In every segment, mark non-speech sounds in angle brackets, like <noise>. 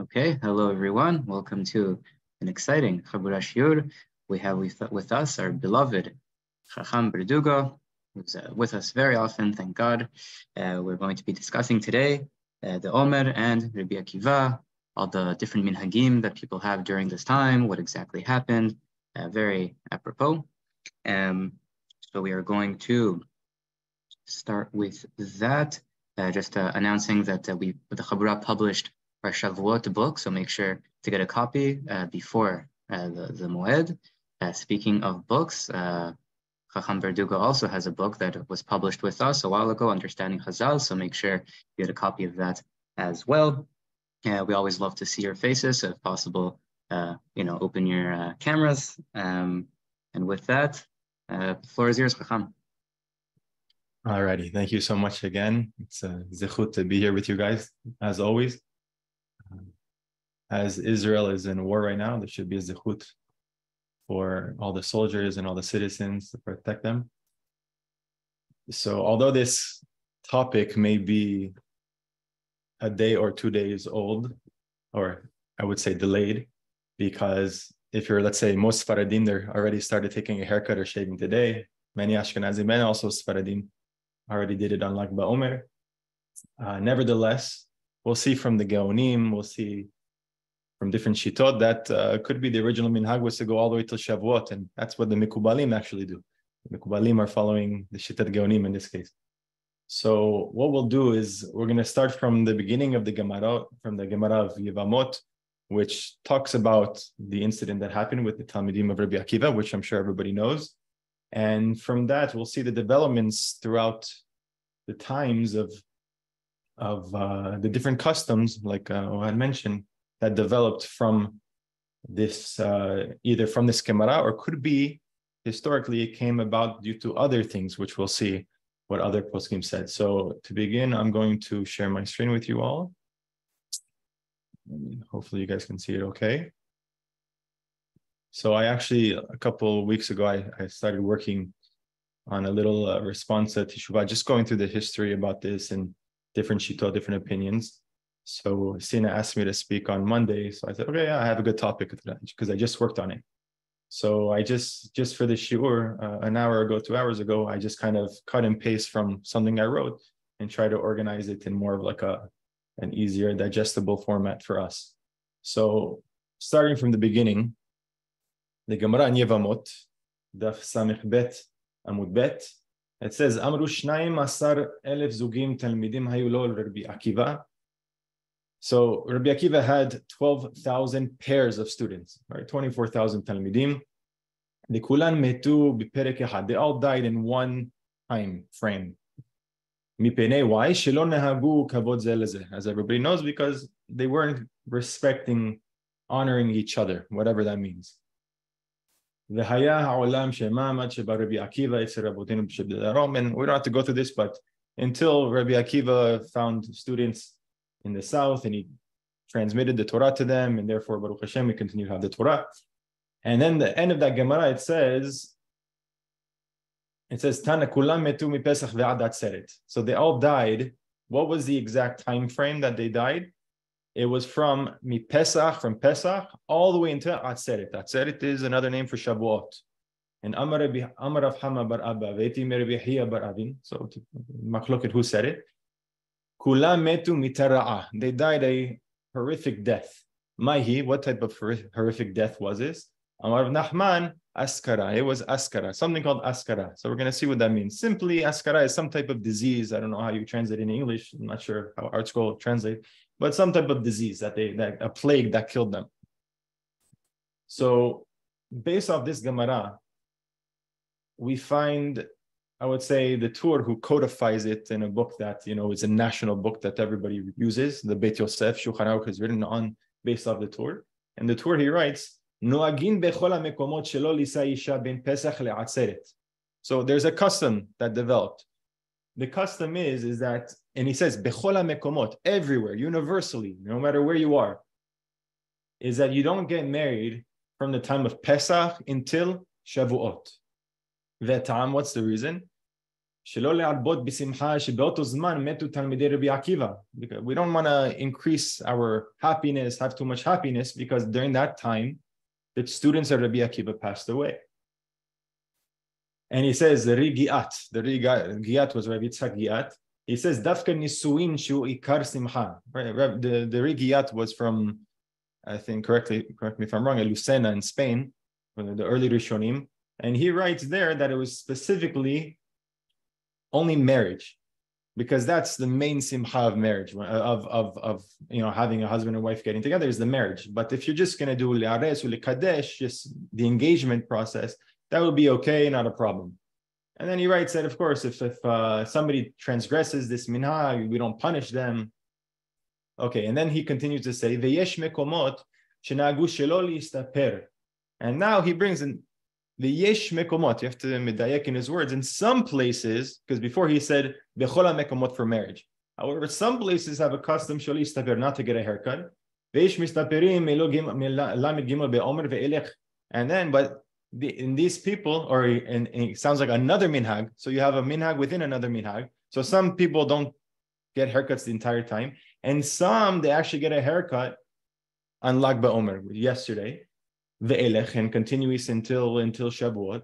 Okay, hello everyone. Welcome to an exciting Chabura Shiur. We have with, us our beloved Chacham Berdugo, who's uh, with us very often, thank God. Uh, we're going to be discussing today uh, the Omer and Rabbi Akiva, all the different minhagim that people have during this time, what exactly happened, uh, very apropos. Um, so we are going to start with that, uh, just announcing that we, the Chabura published our Shavuot book, so make sure to get a copy uh, before uh, the, the Moed. Uh, speaking of books, uh, Chacham Berdugo also has a book that was published with us a while ago, Understanding Chazal, so make sure you get a copy of that as well. We always love to see your faces, so if possible, uh, you know, open your uh, cameras. Um, and with that, uh, the floor is yours, Chacham. Alrighty, thank you so much again. It's a zechut to be here with you guys, as always as Israel is in war right now, there should be a zechut for all the soldiers and all the citizens to protect them. So, although this topic may be a day or two days old, or I would say delayed, because if you're, let's say, most Sfaradim, they're already started taking a haircut or shaving today. Many Ashkenazi men, also Sfaradim, already did it on Lag BaOmer. Uh, nevertheless, we'll see from the Gaonim, we'll see from different shitot that uh, could be the original minhag was to go all the way till Shavuot, and that's what the Mikubalim actually do. The Mikubalim are following the Shitat geonim in this case. So what we'll do is we're going to start from the beginning of the Gemara, from the Gemara of Yevamot, which talks about the incident that happened with the Talmidim of Rabbi Akiva, which I'm sure everybody knows. And from that, we'll see the developments throughout the times of of uh, the different customs, like uh, I mentioned, that developed from this, uh, either from this Gemara or could be historically it came about due to other things, which we'll see what other poskim said. So to begin, I'm going to share my screen with you all. Hopefully you guys can see it okay. So I actually, a couple weeks ago, I, I started working on a little uh, response to Teshuvah, just going through the history about this and different shito, different opinions. So Sina asked me to speak on Monday. So I said, okay, yeah, I have a good topic because I just worked on it. So I just, just for the shiur, uh, an hour ago, two hours ago, I just kind of cut and paste from something I wrote and try to organize it in more of like a, an easier digestible format for us. So starting from the beginning, the Gemara in Yevamot, Daf Samich Bet, Amud Bet, it says, Amru Shnaim Asar Elef Zugim Talmidim Hayulol Rabbi Akiva, so Rabbi Akiva had 12,000 pairs of students, right? 24,000 Talmidim. The Kulan metu biperek They all died in one time frame. מפני why? שלא נהגו כבוד זה לזה. As everybody knows, because they weren't respecting, honoring each other, whatever that means. והיה העולם שמעמד שבא רבי עקיבא אצל רבותינו שבדרום, and we don't have to go through this, but until Rabbi Akiva found students in the south and he transmitted the Torah to them, and therefore Baruch Hashem, we continue to have the Torah. And then the end of that Gemara, it says, it says, Tana kulam metu mi Pesach ve'ad So they all died. What was the exact time frame that they died? It was from mi Pesach, from Pesach, all the way into Atzeret. Atzeret is another name for Shavuot. And Amar Amar Hama bar Abba, Veti Merbi bar Avin. So, Machloket, who said it? Kulam metu mitara'a. They died a horrific death. Mahi, what type of horrific death was this? Amar Nahman, askara. It was askara, something called askara. So we're going to see what that means. Simply, askara is some type of disease. I don't know how you translate in English. I'm not sure how ArtScroll translate, but some type of disease that they, that a plague that killed them. So based off this Gemara, we find I would say the Tur who codifies it in a book that you know is a national book that everybody uses. The Beit Yosef Shulchan Aruch is written on based off the Tur, and the Tur he writes. So there's a custom that developed. The custom is is that, and he says mekomot everywhere, universally, no matter where you are, is that you don't get married from the time of Pesach until Shavuot. Vetam, what's the reason? שלא להרבות בשמחה שבאותו זמן מתו תלמידי רבי עקיבא. We don't want to increase our happiness, have too much happiness, because during that time, the students of Rabbi Akiva passed away. And he says, the Rigiat, the Rigiat was Rabbi Yitzhak Giat. He says, Dafka nisuin shu ikar simcha. The, the Rigiat was from, I think, correctly, correct me if I'm wrong, Lucena in Spain, the early Rishonim. And he writes there that it was specifically only marriage, because that's the main simcha of marriage, of, of, of you know having a husband and wife getting together is the marriage. But if you're just going to do li'ares or kadesh, just the engagement process, that would be okay, not a problem. And then he writes that, of course, if, if uh, somebody transgresses this minhag, we don't punish them. Okay, and then he continues to say, "Veyesh mekomot shenagu And now he brings in the yesh mekomot. You have to medayek in his words. In some places, because before he said bechola mekomot for marriage. However, some places have a custom sholi istaper not to get a haircut. And then, but the, in these people, or in, in, it sounds like another minhag. So you have a minhag within another minhag. So some people don't get haircuts the entire time, and some they actually get a haircut on Lag BaOmer yesterday ve'elech and continuous until until Shavuot.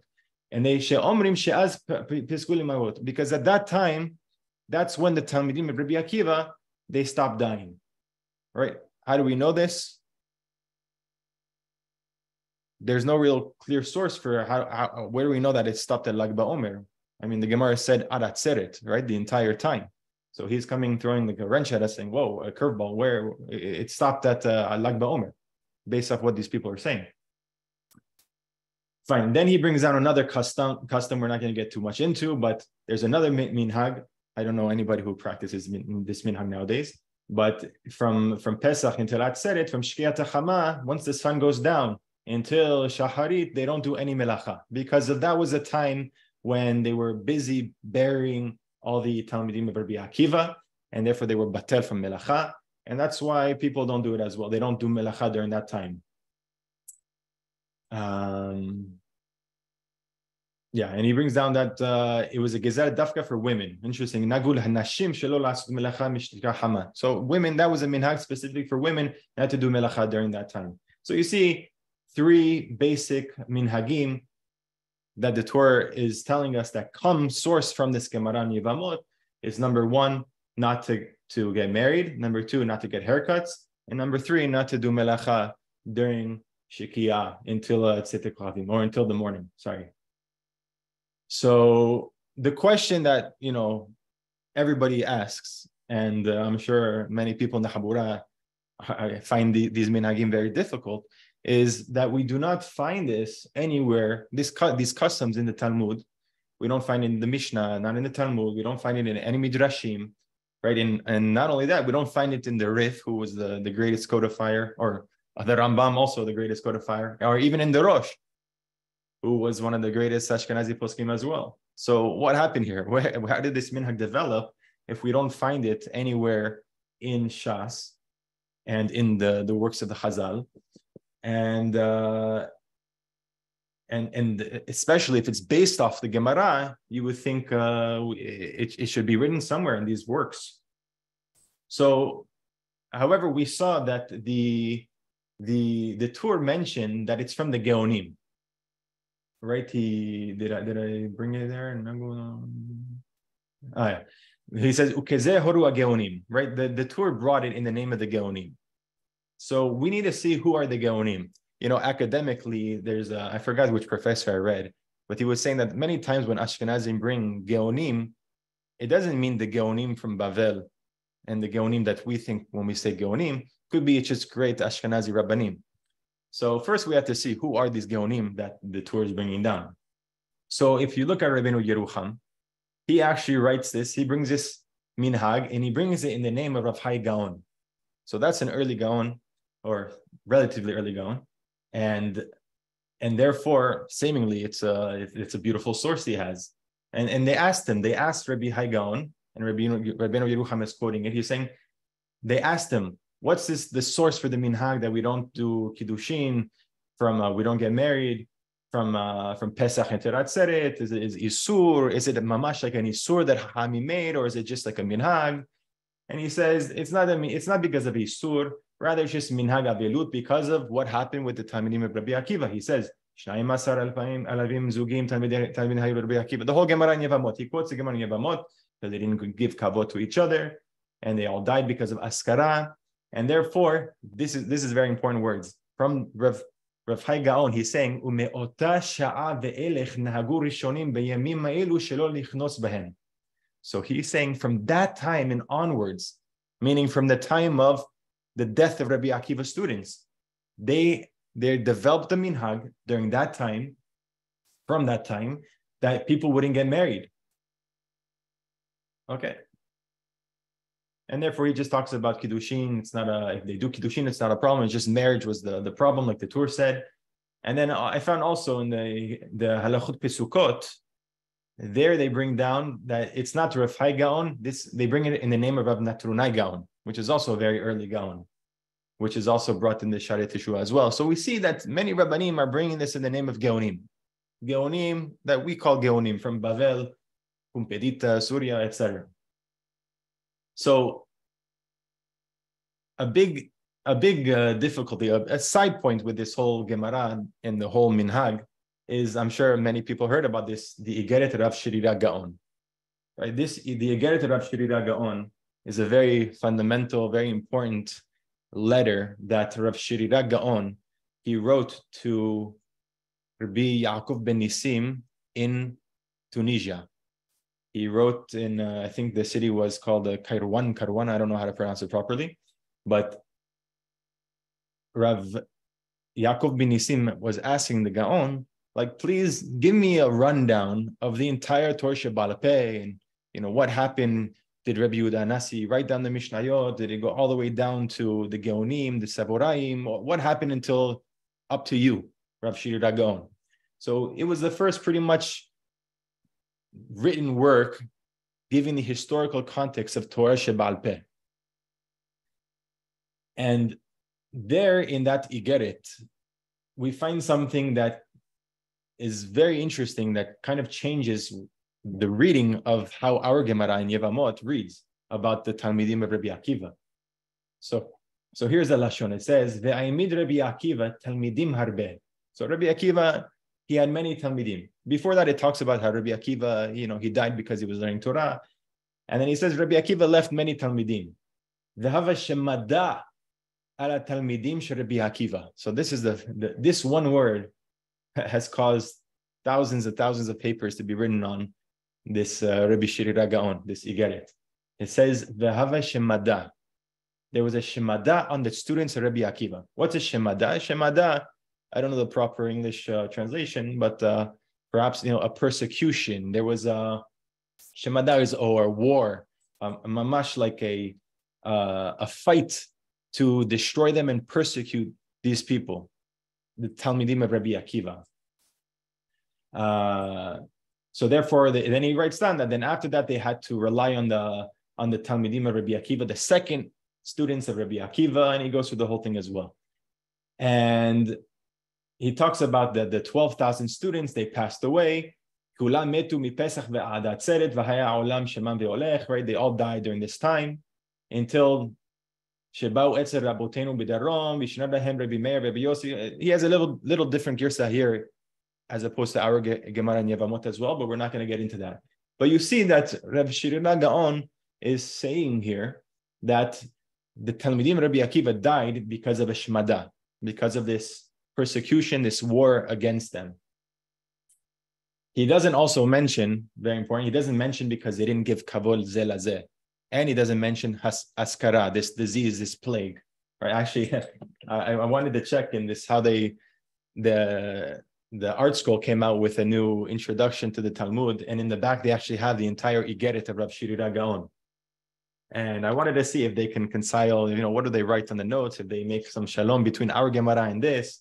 And they she'omrim she'az piskulim because at that time, that's when the Talmidim of Rabbi Akiva they stopped dying. Right? How do we know this? There's no real clear source for how, how where do we know that it stopped at Lag BaOmer? I mean, the Gemara said Aratzeret, right, the entire time. So he's coming throwing like a wrench at us, saying, "Whoa, a curveball!" Where it stopped at uh, Lag BaOmer, based off what these people are saying. Fine. Then he brings down another custom. Custom we're not going to get too much into, but there's another minhag. I don't know anybody who practices this minhag nowadays. But from from Pesach until Atzeret, from Shkiat Chama, once the sun goes down until Shaharit, they don't do any melacha because that was a time when they were busy burying all the Talmidim of Rabbi Akiva, and therefore they were batel from melacha, and that's why people don't do it as well. They don't do melacha during that time. Um, yeah, and he brings down that uh, it was a gezer dafka for women. Interesting. Nagul hanashim shelo melacha So women, that was a minhag specifically for women, not to do melacha during that time. So you see three basic minhagim that the Torah is telling us that come source from this Gemara Yevamot is number one, not to, to get married, number two, not to get haircuts, and number three, not to do melacha during Shikia until uh, or until the morning. Sorry. So the question that you know everybody asks, and uh, I'm sure many people in the Habura find the, these minhagim very difficult, is that we do not find this anywhere. This these customs in the Talmud, we don't find it in the Mishnah, not in the Talmud. We don't find it in any midrashim, right? And and not only that, we don't find it in the Rif, who was the the greatest codifier, or the Rambam, also the greatest codifier, or even in the Rosh, who was one of the greatest Ashkenazi poskim as well. So what happened here? <laughs> Where, how did this minhag develop if we don't find it anywhere in Shas and in the, the works of the Chazal? And uh, and and especially if it's based off the Gemara, you would think uh, it, it should be written somewhere in these works. So, however, we saw that the the the Tur mentioned that it's from the Geonim. Right? He did I did I bring it there? And Ah, yeah. He says Ukeze Horu Geonim. Right? The, the Tur brought it in the name of the Geonim. So we need to see who are the Geonim. You know, academically, there's a, I forgot which professor I read, but he was saying that many times when Ashkenazim bring Geonim, it doesn't mean the Geonim from Bavel and the Geonim that we think when we say Geonim could be it's just great Ashkenazi Rabbanim. So first we have to see who are these Geonim that the Tur is bringing down. So if you look at Rabbeinu Yerucham, he actually writes this, he brings this minhag and he brings it in the name of Rav Hai Gaon. So that's an early Gaon or relatively early Gaon. And and therefore seemingly it's a it's a beautiful source he has. And and they asked him, they asked Rabbi Hai Gaon, and Rabbeinu, Rabbeinu Yerucham is quoting it. He's saying, they asked him, what's this the source for the minhag that we don't do kiddushin from uh, we don't get married from uh, from Pesach and Terat? Is it is Isur? Is it a mamash like an Isur that Hami made, or is it just like a minhag? And he says it's not a, it's not because of Isur, rather it's just minhag avelut because of what happened with the Talmidim of Rabbi Akiva. He says the whole Gemara in Yevamot. He quotes the Gemara in Yevamot because they didn't give kavod to each other, and they all died because of askara. And therefore, this is this is very important words from Rav Rav Hai Gaon. He's saying, So he's saying from that time and onwards, meaning from the time of the death of Rabbi Akiva's students, they they developed the minhag during that time, from that time, that people wouldn't get married. Okay. And therefore, he just talks about kiddushin. It's not a if they do kiddushin, it's not a problem. It's just marriage was the, the problem, like the Tur said. And then I found also in the the halachut pesukot, there they bring down that it's not Rav Gaon. This they bring it in the name of Rav Natrunai Gaon, which is also a very early Gaon, which is also brought in the Sharet Teshua as well. So we see that many Rabbanim are bringing this in the name of Geonim, Geonim that we call Geonim from Bavel, Pumbedita, Surya, etc. So a big a big uh, difficulty, a, a, side point with this whole Gemara and the whole Minhag is, I'm sure many people heard about this, the Igeret Rav Shirira Gaon. Right? This the Igeret Rav Shirira Gaon is a very fundamental, very important letter that Rav Shirira Gaon he wrote to Rabbi Yaakov ben Nisim in Tunisia he wrote in uh, I think the city was called uh, Kairwan, Karwan. I don't know how to pronounce it properly, but Rav Yaakov bin Nisim was asking the Gaon, like, please give me a rundown of the entire Torah Balape and you know what happened. Did Rabbi Yehuda Nasi write down the Mishnayot? Did it go all the way down to the Geonim, the Seboraim? What happened until up to you, Rav Shir Gaon? So it was the first pretty much written work giving the historical context of Torah Shebal Peh. And there in that Igeret, we find something that is very interesting that kind of changes the reading of how our Gemara in Yevamot reads about the Talmidim of Rabbi Akiva. So, so here's the Lashon. It says, Ve'aimid Rabbi Akiva Talmidim harbe. So Rabbi Akiva he had many Talmidim. Before that, it talks about how Rabbi Akiva, you know, he died because he was learning Torah. And then he says Rabbi Akiva left many Talmidim. Shemada ala Talmidim Rabbi Akiva. So this is the, the, this one word has caused thousands and thousands of papers to be written on this uh, Rabbi Shirira Gaon, this Igeret. It says v'hava shemada. There was a shemada on the students of Rabbi Akiva. What's a shemada? Shemada I don't know the proper English uh, translation, but uh, perhaps you know a persecution. There was a shemada or war, um, mamash like a uh, a fight to destroy them and persecute these people, the Talmidim of Rabbi Akiva. Uh, so therefore, the, then he writes down that then after that they had to rely on the on the Talmidim of Rabbi Akiva, the second students of Rabbi Akiva, and he goes through the whole thing as well. And he talks about the, the 12,000 students, they passed away. Right? They all died during this time until uh, he has a little little different girsa here as opposed to our Gemara and Yevamot as well, but we're not going to get into that. But you see that Rav Shirira Gaon is saying here that the Talmidim Rabbi Akiva died because of a shmada, because of this persecution, this war against them. He doesn't also mention, very important, he doesn't mention because they didn't give kavol zelazeh. And he doesn't mention has, askara, this disease, this plague. Right? Actually, <laughs> I, I wanted to check in this how they, the the ArtScroll came out with a new introduction to the Talmud, and in the back they actually have the entire Igeret of Rav Shirira Gaon. And I wanted to see if they can concile, you know, what do they write on the notes, if they make some shalom between our Gemara and this.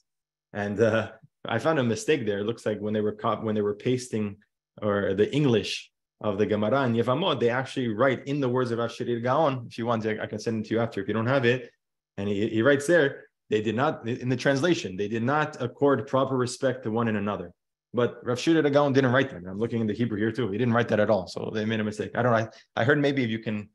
And uh, I found a mistake there. It looks like when they were caught, when they were pasting or the English of the Gemara and Yevamot, they actually write in the words of Ashirir Gaon. If you want, I can send it to you after if you don't have it. And he, he writes there, they did not, in the translation, they did not accord proper respect to one and another. But Rav Shira Gaon didn't write that. I'm looking in the Hebrew here too. He didn't write that at all. So they made a mistake. I don't know. I, I heard maybe if you can,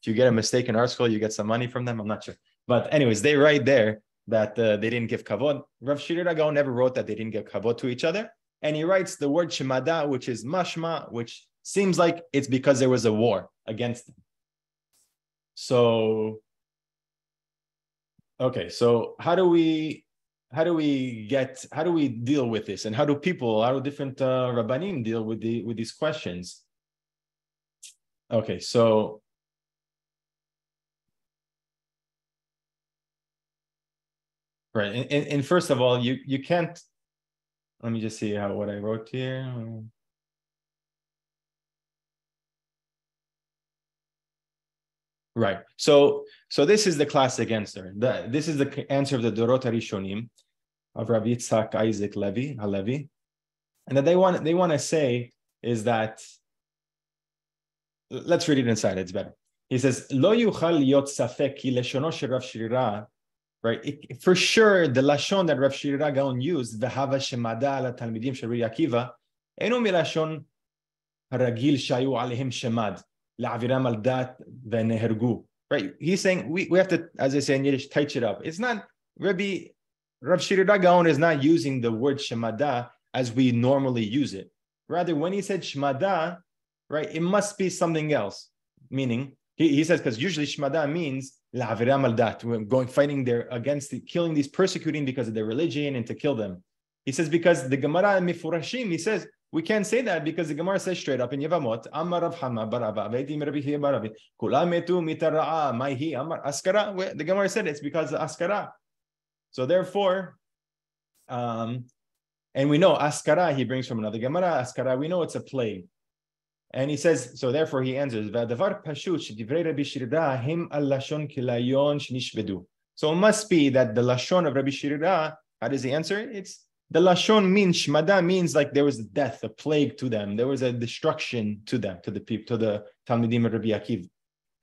if you get a mistake in ArtScroll, you get some money from them. I'm not sure. But anyways, they write there that uh, they didn't give kavod. Rav Gaon never wrote that they didn't give kavod to each other. And he writes the word shemada, which is mashma, which seems like it's because there was a war against them. So, okay, so how do we how do we get how do we deal with this and how do people how do different uh, rabbanim deal with the with these questions okay so right and, and, and first of all you you can't let me just see how what i wrote here Right. So so this is the classic answer. The, this is the answer of the Dorot Rishonim of Rabbi Yitzhak Isaac Levi, Halevi. And that they want they want to say is that let's read it inside, it's better. He says, Lo yuchal yot safek ki leshono shel Rav Shirira, right? It, for sure, the lashon that Rav Shirira Gaon used, v'hava shemada ala talmidim shel Akiva, eno milashon haragil shayu alehem shemad. La'aviram al dat v'nehergu. Right? He's saying we, we have to, as I say in Yiddish, touch it up. It's not Rabbi Rav Shirira Gaon is not using the word shemada as we normally use it. Rather, when he said shemada, right, it must be something else. Meaning, he, he says because usually shemada means la'aviram al dat, going fighting there against the, killing these persecuting because of their religion and to kill them. He says because the Gemara in Mifurashim, he says we can't say that because the Gemara says straight up in Yevamot, Amar Rav Hama Barava, Veitim Rabbi Baravi, Kula metu mitara'a, Maihi Amar Askara. The Gemara said it's because of Askara. So therefore, um, and we know Askara he brings from another Gemara, Askara, we know it's a plague. And he says, so therefore he answers. So it must be that the lashon of Rabbi Shirda, how does he answer? It's the lashon means shmada means like there was a death, a plague to them. There was a destruction to them, to the people, to the Talmidim of Rabbi Akiv.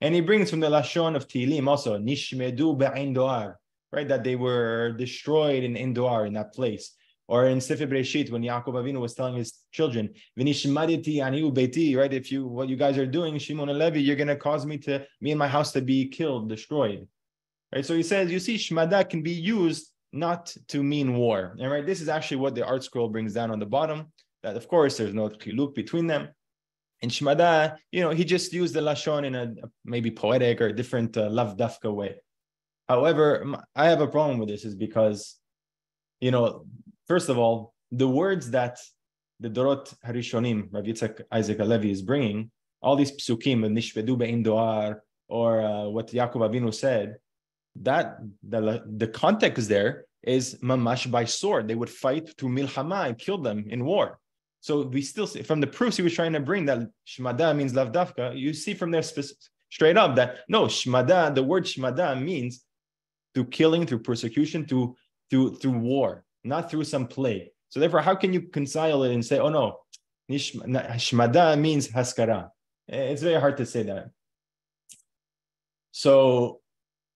And he brings from the lashon of Tilim also nishmedu doar, right? That they were destroyed in Indoar in that place. Or in Sefer Breshit, when Yaakov Avinu was telling his children, "Vinishmaditi aniu beiti," right? If you what you guys are doing, Shimon and Levi, you're going to cause me to me and my house to be killed, destroyed, right? So he says, you see, shmada can be used not to mean war. And right, this is actually what the ArtScroll brings down on the bottom. That of course there's no chiluk between them. And Shmada, you know, he just used the lashon in a maybe poetic or different uh, lavdafka way. However, I have a problem with this is because, you know, first of all, the words that the Dorot Harishonim, Rav Yitzhak Isaac Alevi is bringing, all these psukim, nishvedu be'in doar, or uh, what Yaakov Avinu said, that the, the context there is mamash by sword. They would fight to milhama and kill them in war. So we still see from the proofs he was trying to bring that shmada means lavdafka. You see from there straight up that no shmada, the word shmada means through killing, through persecution, through through through war, not through some plague. So therefore, how can you reconcile it and say, oh no, shmada means haskara? Eh, it's very hard to say that. So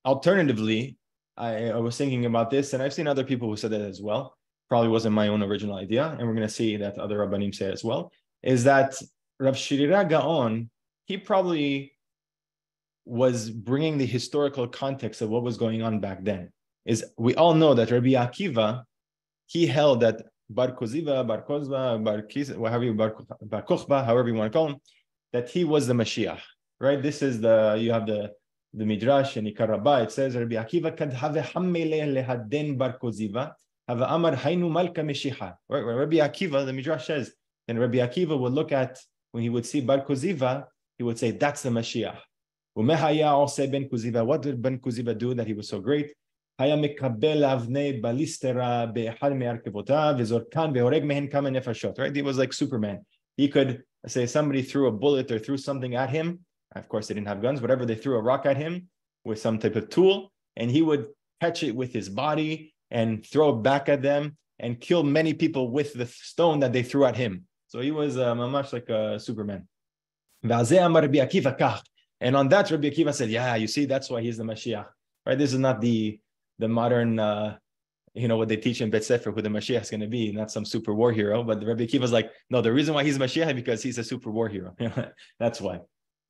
alternatively, I, I, was thinking about this, and I've seen other people who said that as well. Probably wasn't my own original idea, and we're going to see that other rabbanim say as well. Is that Rav Shirira Gaon? He probably was bringing the historical context of what was going on back then. Is we all know that Rabbi Akiva, he held that Bar Koziva, Bar Kozba, Bar Kiz, however you Bar, Bar Kochba, however you want to call him, that he was the Mashiach. Right? This is the you have the the Midrash and Ikar it says, Rabbi Akiva kad have hammele lehaden bar koziva, have amar hainu malka meshicha. Rabbi Akiva, the Midrash says, then Rabbi Akiva would look at, when he would see bar koziva, he would say, that's the Mashiach. What did ben kuziva do that he was so great? היה מקבל אבני בליסטרה באחד מהרכבותיו וזורקן והורג מהן כמה נפשות, right? He was like Superman. He could say somebody threw a bullet or threw something at him of course, they didn't have guns. Whatever they threw a rock at him with some type of tool, and he would catch it with his body and throw it back at them and kill many people with the stone that they threw at him. So he was uh, much like a Superman. And on that, Rabbi Akiva said, "Yeah, you see, that's why he's the Mashiach, right? This is not the the modern uh, you know, what they teach in Bet Sefer, who the Mashiach is going to be, not some super war hero. But the Rabbi Akiva is like, no, the reason why he's Mashiach is because he's a super war hero. <laughs> That's why.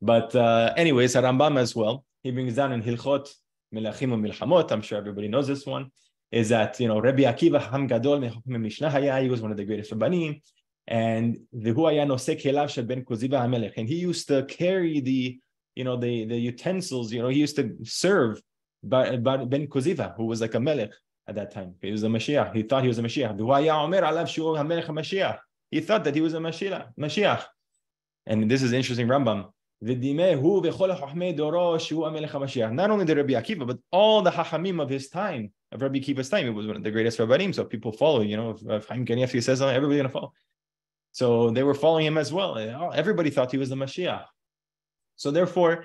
But uh, anyways, Rambam as well, he brings down in Hilchot Melachim Milchamot, I'm sure everybody knows this one, is that, you know, Rabbi Akiva Ham Gadol Mishnah he was one of the greatest Rabbanim, and the Huayano Sekh Hilash ben Kuziba and he used to carry the, you know, the, the utensils, you know, he used to serve Ben Kuziva, who was like a melech at that time. He was a Mashiach. He thought he was a Mashiach. He thought that he was a Mashiach. And this is interesting, Rambam. Not only the Rabbi Akiva, but all the Hachamim of his time, of Rabbi Akiva's time, it was one of the greatest Rabbanim. So people follow, you know, if, if Chaim Kanievsky says something, everybody's going to follow. So they were following him as well. Everybody thought he was the Mashiach. So therefore,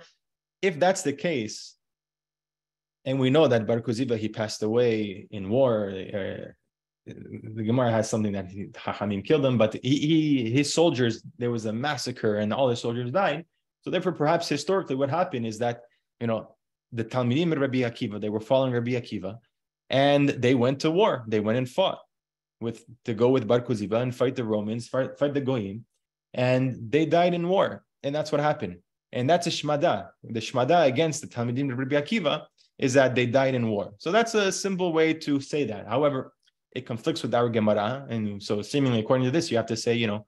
if that's the case, and we know that Bar Kuziba, he passed away in war. Uh, the Gemara has something that he, Hachamim killed him, but he, he, his soldiers, there was a massacre and all his soldiers died. So therefore, perhaps historically, what happened is that you know the Talmidim and Rabbi Akiva, they were following Rabbi Akiva, and they went to war. They went and fought with to go with Bar Kuziba and fight the Romans, fight, fight the Goyim, and they died in war, and that's what happened. And that's a shmada. The shmada against the Talmidim and Rabbi Akiva is that they died in war. So that's a simple way to say that. However, it conflicts with our Gemara, and so seemingly according to this, you have to say, you know,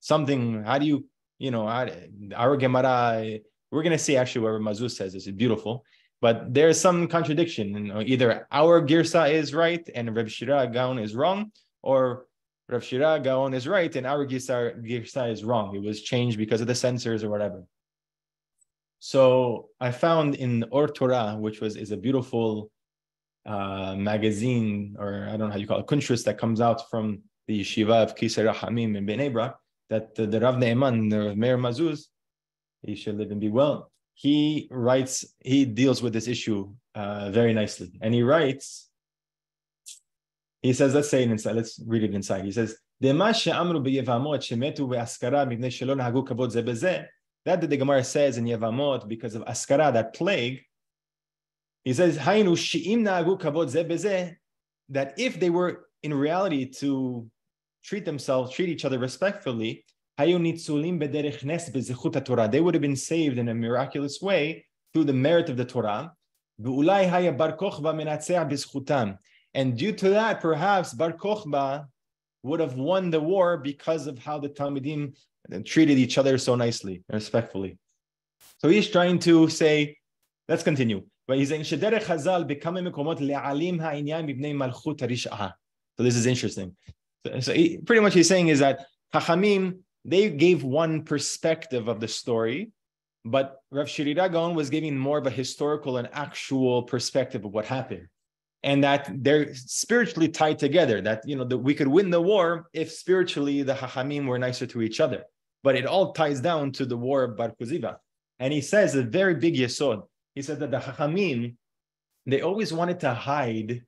something. How do you, you know, our Gemara? We're going to see actually where Mazuz says is beautiful, but there's some contradiction. You know, either our Girsa is right and Reb Shira Gaon is wrong, or Rav Shira Gaon is right and our Girsa, Girsa is wrong. It was changed because of the censors or whatever. So I found in Or Torah, which was is a beautiful uh, magazine, or I don't know how you call it, kuntrus that comes out from the yeshiva of Kisei Rahamim in Bnei Brak, that the, the Rav Ne'eman, the Meir Mazuz, he should live and be well. He writes, he deals with this issue uh, very nicely. And he writes, he says, let's say it inside, let's read it inside. He says, that the Gemara says in Yevamot because of Askara, that plague, he says, that if they were in reality to treat themselves, treat each other respectfully, they would have been saved in a miraculous way through the merit of the Torah. And due to that, perhaps Bar Kochba would have won the war because of how the Talmidim and treated each other so nicely and respectfully. So he's trying to say, let's continue. But he's saying, שדרך חז"ל בכמה מקומות So this is interesting. So, so he, pretty much he's saying is that hachamim they gave one perspective of the story, but Rav Shirira Gaon was giving more of a historical and actual perspective of what happened. And that they're spiritually tied together, that you know that we could win the war if spiritually the hachamim were nicer to each other. But it all ties down to the war of Bar Kuziva. And he says a very big yesod. He said that the Hachamim, they always wanted to hide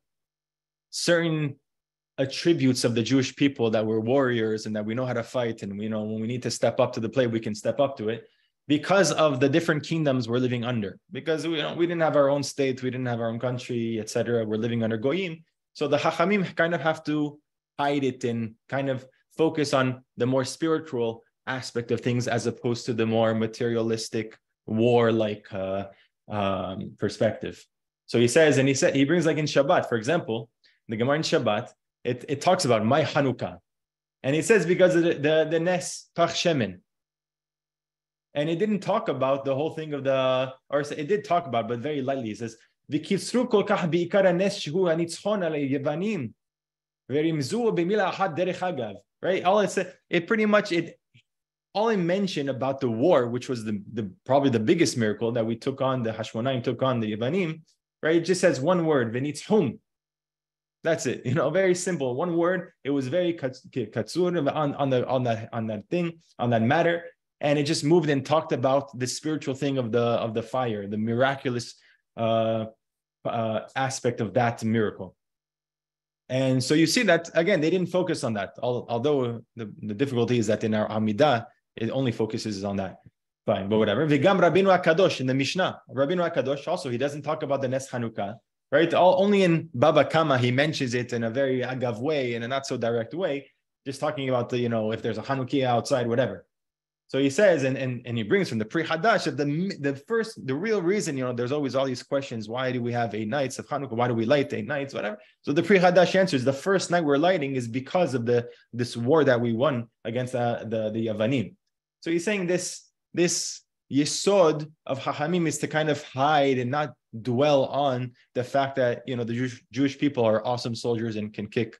certain attributes of the Jewish people that were warriors and that we know how to fight and we know when we need to step up to the plate, we can step up to it because of the different kingdoms we're living under. Because we, you know, we didn't have our own state, we didn't have our own country, etc. We're living under Goyim. So the Hachamim kind of have to hide it and kind of focus on the more spiritual aspect of things as opposed to the more materialistic war-like uh, um, perspective. So he says, and he said he brings like in Shabbat, for example, the Gemara in Shabbat, it, it talks about my Hanukkah. And he says because of the, the, the Nes Tach Shemen, and it didn't talk about the whole thing of the, or it did talk about, but very lightly. It says, וקיצרו כל כך בעיקר הנס שהוא הניצחון על היוונים, ורימזו במילה אחת דרך אגב. Right? All it said, it pretty much, it all I mentioned about the war, which was the, the probably the biggest miracle that we took on, the Hashmonaim took on the Yevanim, right? It just says one word, venitzhum. That's it. You know, very simple. One word. It was very katsur on, on the on that on that thing, on that matter and it just moved and talked about the spiritual thing of the of the fire the miraculous uh, uh, aspect of that miracle and so you see that again they didn't focus on that although the, the difficulty is that in our amidah it only focuses on that fine but whatever vigam rabinu akadosh in the mishnah rabinu akadosh also he doesn't talk about the nes hanukkah right? All, only in Baba Kama he mentions it in a very agav way, in a not so direct way, just talking about the, you know, if there's a Hanukkah outside, whatever. So he says, and, and, and he brings from the Pri Hadash that the, the first, the real reason, you know, there's always all these questions. Why do we have eight nights of Hanukkah? Why do we light eight nights? Whatever. So the Pri Hadash answers the first night we're lighting is because of the this war that we won against uh, the, the Yavanim. So he's saying this, this yesod of Hachamim is to kind of hide and not dwell on the fact that, you know, the Jewish, Jewish people are awesome soldiers and can kick,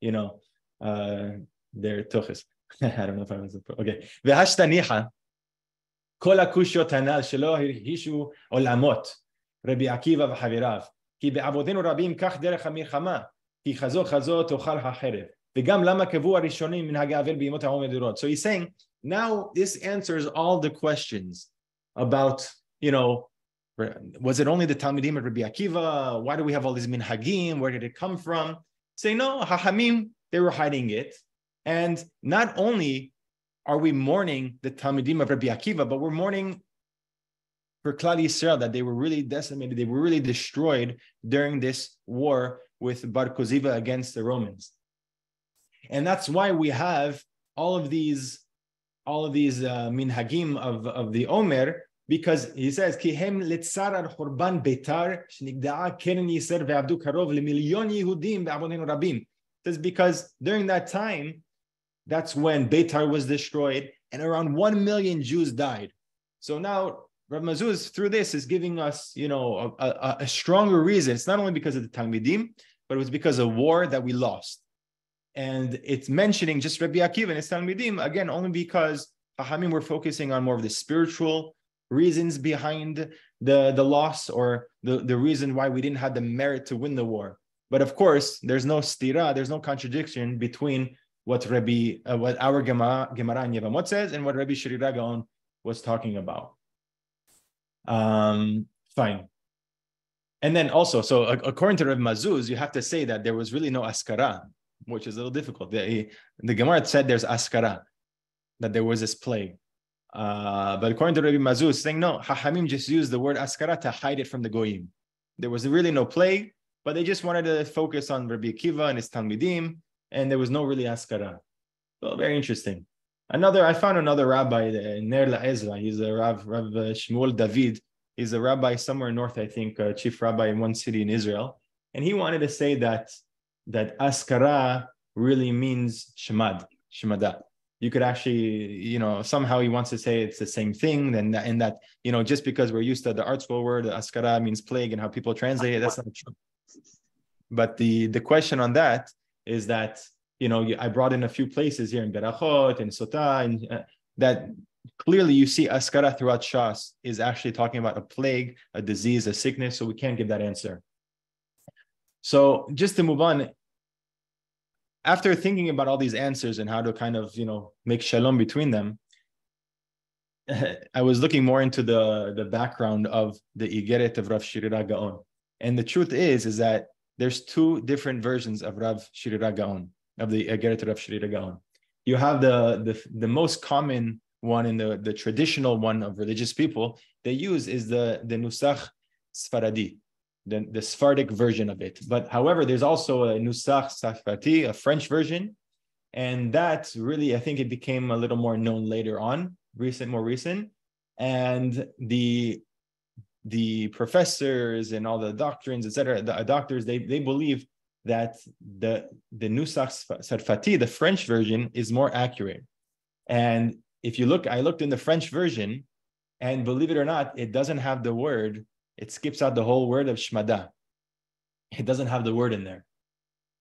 you know, uh, their tuchis. <laughs> I don't know if I was okay. והשתניחא, כל הקושיות הנ"ל שלא הרגישו עולמות, רבי עקיבא וחבריו, כי בעבודנו רבים כך דרך המלחמה, כי חזו חזו תאכל החרב. וגם למה קבעו הראשונים מנהגי אבל בימות העומר דורות. So he's saying, now this answers all the questions about, you know, was it only the Talmidim of Rabbi Akiva? Why do we have all these minhagim? Where did it come from? Say, no, Hachamim, they were hiding it. And not only are we mourning the Talmidim of Rabbi Akiva, but we're mourning for Klal Yisrael that they were really decimated, they were really destroyed during this war with Bar Koziva against the Romans. And that's why we have all of these, all of these uh, minhagim of, of the Omer, because he says, Kihem litzar churban betar, shnigda'a keren karov Yehudim rabim. Says because during that time, that's when Beitar was destroyed, and around 1 million Jews died. So now Rav Mazuz, through this, is giving us, you know, a, a, a, stronger reason. It's not only because of the Talmidim, but it was because of war that we lost. And it's mentioning just Rabbi Akiva and his Talmidim, again, only because Hahamim were focusing on more of the spiritual reasons behind the, the loss or the, the reason why we didn't have the merit to win the war. But of course, there's no stira, there's no contradiction between what Rabbi, uh, what our Gemara, Gemara in Yevamot says and what Rabbi Shirira Gaon was talking about. Um, fine. And then also, so according to Rabbi Mazuz, you have to say that there was really no askara, which is a little difficult. The, the Gemara said there's askara, that there was this plague. Uh, but according to Rabbi Mazuz, saying no, Hachamim just used the word askara to hide it from the goyim. There was really no plague, but they just wanted to focus on Rabbi Akiva and his Talmidim, and there was no really askara. So very interesting. Another, I found another rabbi, Ner Ezra. He's a Rav, Rav Shmuel David. He's a rabbi somewhere north, I think, a chief rabbi in one city in Israel. And he wanted to say that that askara really means shemad, shemada. You could actually, you know, somehow he wants to say it's the same thing. Then and that, you know, just because we're used to the ArtScroll word, askara means plague, and how people translate it, that's not true. But the the question on that is that you know I brought in a few places here in Berachot and Sota and uh, that clearly you see askara throughout Shas is actually talking about a plague, a disease, a sickness. So we can't give that answer. So just to move on, after thinking about all these answers and how to kind of you know make shalom between them, <laughs> I was looking more into the the background of the Igeret of Rav Shirira Gaon. And the truth is, is that there's two different versions of Rav Shirira Gaon, of the Egeret Rav Shirira Gaon. You have the, the, the most common one in the, the traditional one of religious people they use is the, the Nusach Sfaradi, the, the Sephardic version of it. But however, there's also a Nusach Sarfati, a French version. And that really, I think it became a little more known later on, recent, more recent. And the the professors and all the doctrines, etc., the doctors, they, they believe that the, the Nusach Sarfati, the French version, is more accurate. And if you look, I looked in the French version, and believe it or not, it doesn't have the word, it skips out the whole word of Shmada. It doesn't have the word in there.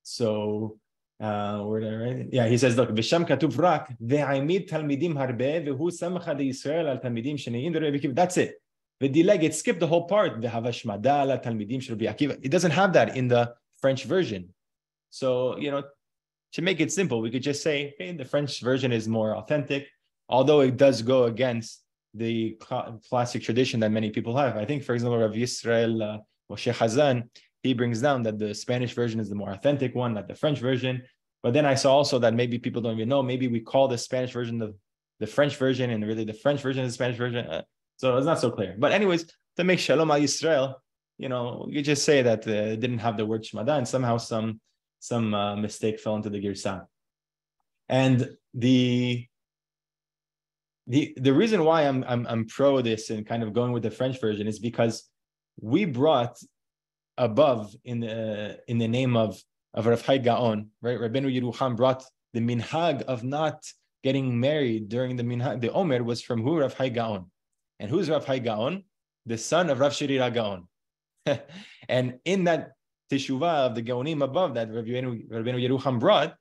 So, uh, where did I write it? Yeah, he says, look, Visham katuv rak, talmidim harbe, ve'hu samacha de Yisrael al talmidim shene'im That's it. V'dileg, it skipped the whole part. It doesn't have that in the French version. So, you know, to make it simple, we could just say, hey, the French version is more authentic, although it does go against the classic tradition that many people have. I think, for example, Rav Yisrael uh, Moshe Hazan, he brings down that the Spanish version is the more authentic one, not the French version. But then I saw also that maybe people don't even know. Maybe we call the Spanish version the, the French version, and really the French version is the Spanish version. Uh, so it's not so clear. But anyways, to make Shalom al Yisrael, you know, you just say that uh, it didn't have the word Shmada, and somehow some some uh, mistake fell into the Girsa. And the the the reason why I'm, I'm I'm pro this and kind of going with the French version is because we brought above in the in the name of of Rav Hai Gaon, right? Rabbeinu Yerucham brought the minhag of not getting married during the minhag. The Omer was from who? Rav Hai Gaon. And who's Rav Hai Gaon? The son of Rav Shirira Gaon. <laughs> and in that teshuvah of the Gaonim above that Rabbeinu, Yerucham brought,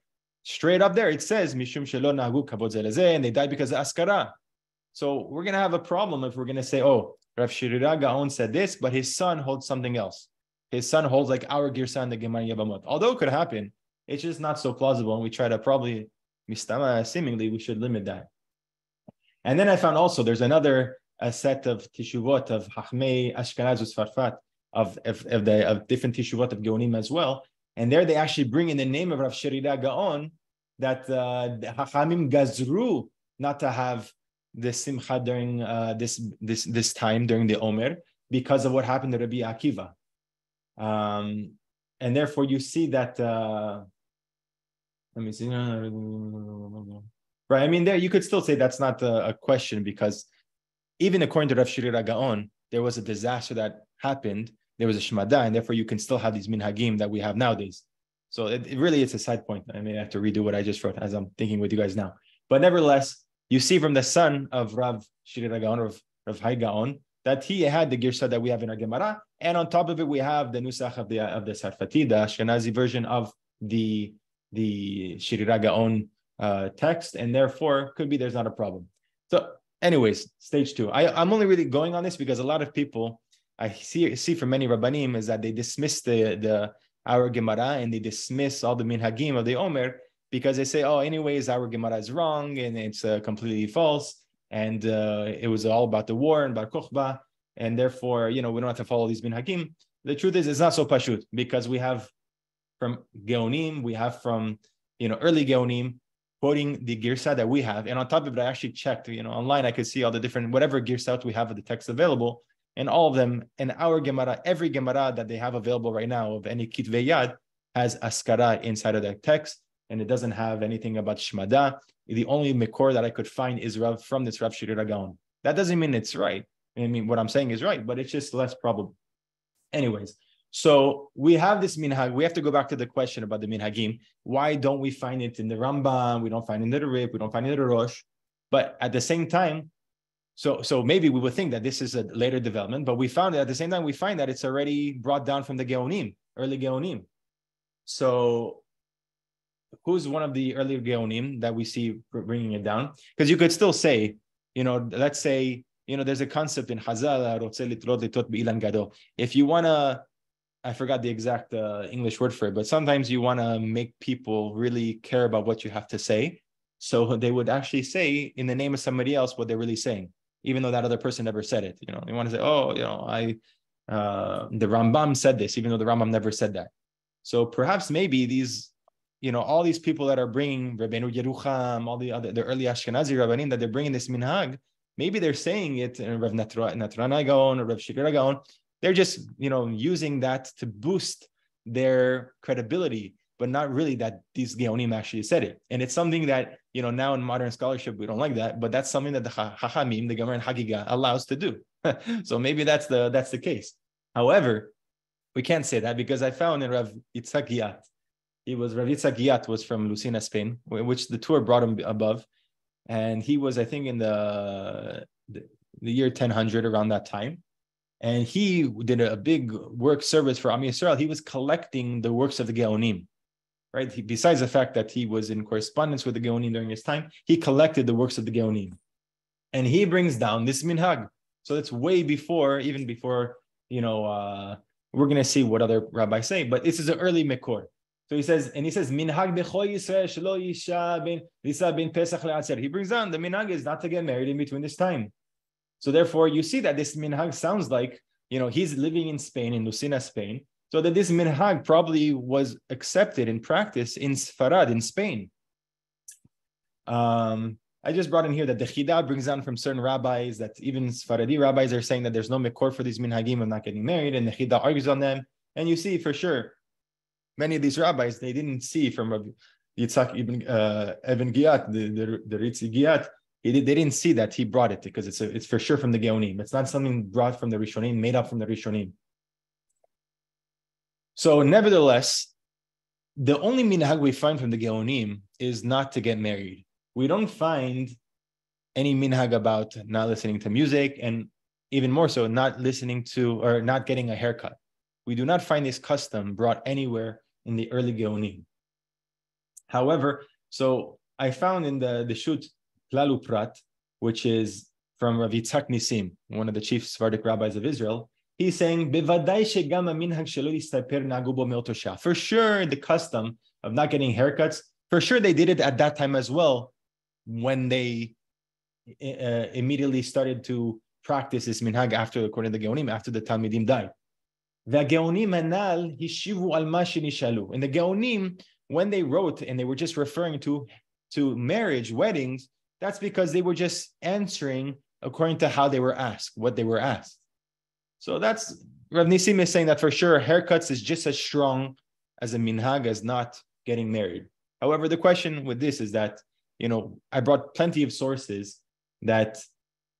straight up there it says Mishum Shelo Nagu Kabod and they died because of Askara. So we're gonna have a problem if we're gonna say, oh, Rav Shirira Gaon said this, but his son holds something else. His son holds like our Girsa and the Gemara Yabamot. Although it could happen, it's just not so plausible, and we try to probably mistama. Seemingly, we should limit that. And then I found also there's another a set of tishuvot of Hachmei Ashkenaz Farfat of, of, of, the of different tishuvot of Geonim as well. And there they actually bring in the name of Rav Shirira Gaon that uh, Hachamim Gazru not to have the simcha during uh, this this this time during the Omer because of what happened to Rabbi Akiva, um, and therefore you see that. Uh, let me see. Right. I mean, there you could still say that's not a, a question because even according to Rav Shirira Gaon, there was a disaster that happened. There was a shmada, and therefore you can still have these minhagim that we have nowadays. So it, it really it's a side point. I may have to redo what I just wrote as I'm thinking with you guys now. But nevertheless, you see from the son of Rav Shirira Gaon, Rav, Rav Hai Gaon, that he had the girsa that we have in our Gemara, and on top of it we have the nusach of the of the Sarfati, the Ashkenazi version of the the Shirira Gaon uh, text, and therefore could be there's not a problem. So, anyways, stage two. I, I'm only really going on this because a lot of people I see see from many rabbanim is that they dismiss the the our Gemara and they dismiss all the minhagim of the Omer because they say, oh, anyways, our Gemara is wrong and it's uh, completely false. And uh, it was all about the war and Bar Kokhba. And therefore, you know, we don't have to follow these minhagim. The truth is, it's not so pashut because we have from Geonim, we have from, you know, early Geonim quoting the Girsa that we have. And on top of it, I actually checked, you know, online, I could see all the different, whatever Girsat we have of the text available. And all of them, in our Gemara, every Gemara that they have available right now of any Kitvei Yad has Askara inside of that text and it doesn't have anything about Shmada. The only Mikor that I could find is Rav from this Rav Shirira Gaon. That doesn't mean it's right. I mean, what I'm saying is right, but it's just less probable. Anyways, so we have this minhag. We have to go back to the question about the minhagim. Why don't we find it in the Rambam? We don't find it in the Rif. We don't find it in the Rosh. But at the same time, so so maybe we would think that this is a later development, but we found that at the same time we find that it's already brought down from the Geonim, early Geonim. So who's one of the earlier Geonim that we see bringing it down? Because you could still say, you know, let's say, you know, there's a concept in Hazal, if you want to, I forgot the exact uh, English word for it, but sometimes you want to make people really care about what you have to say. So they would actually say in the name of somebody else what they're really saying, even though that other person never said it. You know, they want to say, oh, you know, I, uh, the Rambam said this, even though the Rambam never said that. So perhaps maybe these you know, all these people that are bringing Rabbeinu Yerucham, all the other the early Ashkenazi Rabbanim that they're bringing this minhag, maybe they're saying it in Rav Natronai Gaon or Rav Shirira Gaon. They're just, you know, using that to boost their credibility, but not really that these Geonim actually said it. And it's something that, you know, now in modern scholarship, we don't like that, but that's something that the Chachamim, the Gemara and Hagiga allows to do. <laughs> so maybe that's the that's the case. However, we can't say that because I found in Rav Yitzhak Yat, he was Rav Yitzhak was from Lucena, Spain, which the Tur brought him above. And he was, I think, in the, the, the year 1000 around that time. And he did a big work service for Am Yisrael. He was collecting the works of the Geonim, right? He, besides the fact that he was in correspondence with the Geonim during his time, he collected the works of the Geonim. And he brings down this minhag. So that's way before, even before, you know, uh, we're going to see what other rabbis say, but this is an early Mikor. So he says, and he says, minhag b'cho Yisrael shelo yisha ben lisa ben pesach. He brings down the minhag is not to get married in between this time. So therefore, you see that this minhag sounds like you know he's living in Spain in Lucena, Spain. So that this minhag probably was accepted in practice in Sfarad in Spain. Um, I just brought in here that the Chida brings down from certain rabbis that even Sfaradi rabbis are saying that there's no mikor for these minhagim of not getting married, and the Chida argues on them. And you see for sure, many of these rabbis they didn't see from Yitzhak ibn uh, Evan Giyat, the the, the Ritzi did, they didn't see that he brought it because it's a, it's for sure from the Geonim. It's not something brought from the Rishonim, made up from the Rishonim. So, nevertheless, the only minhag we find from the Geonim is not to get married. We don't find any minhag about not listening to music, and even more so, not listening to or not getting a haircut. We do not find this custom brought anywhere in the early Geonim. However, so I found in the the shoot Klalu Prat, which is from Rav Yitzhak Nisim, one of the chief Sephardic rabbis of Israel. He's saying, For sure, the custom of not getting haircuts, for sure they did it at that time as well, when they uh, immediately started to practice this minhag after, according to the Geonim, after the Talmidim died. And the Geonim, when they wrote and they were just referring to, to marriage, weddings, that's because they were just answering according to how they were asked, what they were asked. So that's Rav Nisim is saying that for sure haircuts is just as strong as a minhag as not getting married. However, the question with this is that you know I brought plenty of sources that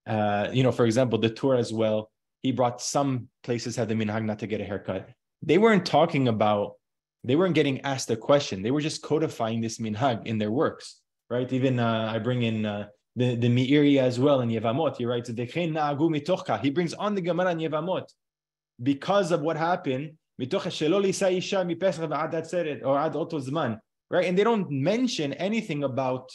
uh, you know, for example, the Tur as well. He brought some places have the minhag not to get a haircut. They weren't talking about. They weren't getting asked a question. They were just codifying this minhag in their works right? Even uh, I bring in uh, the, the Meiri as well in Yevamot. He writes, He brings on the Gemara in Yevamot because of what happened. Right? And they don't mention anything about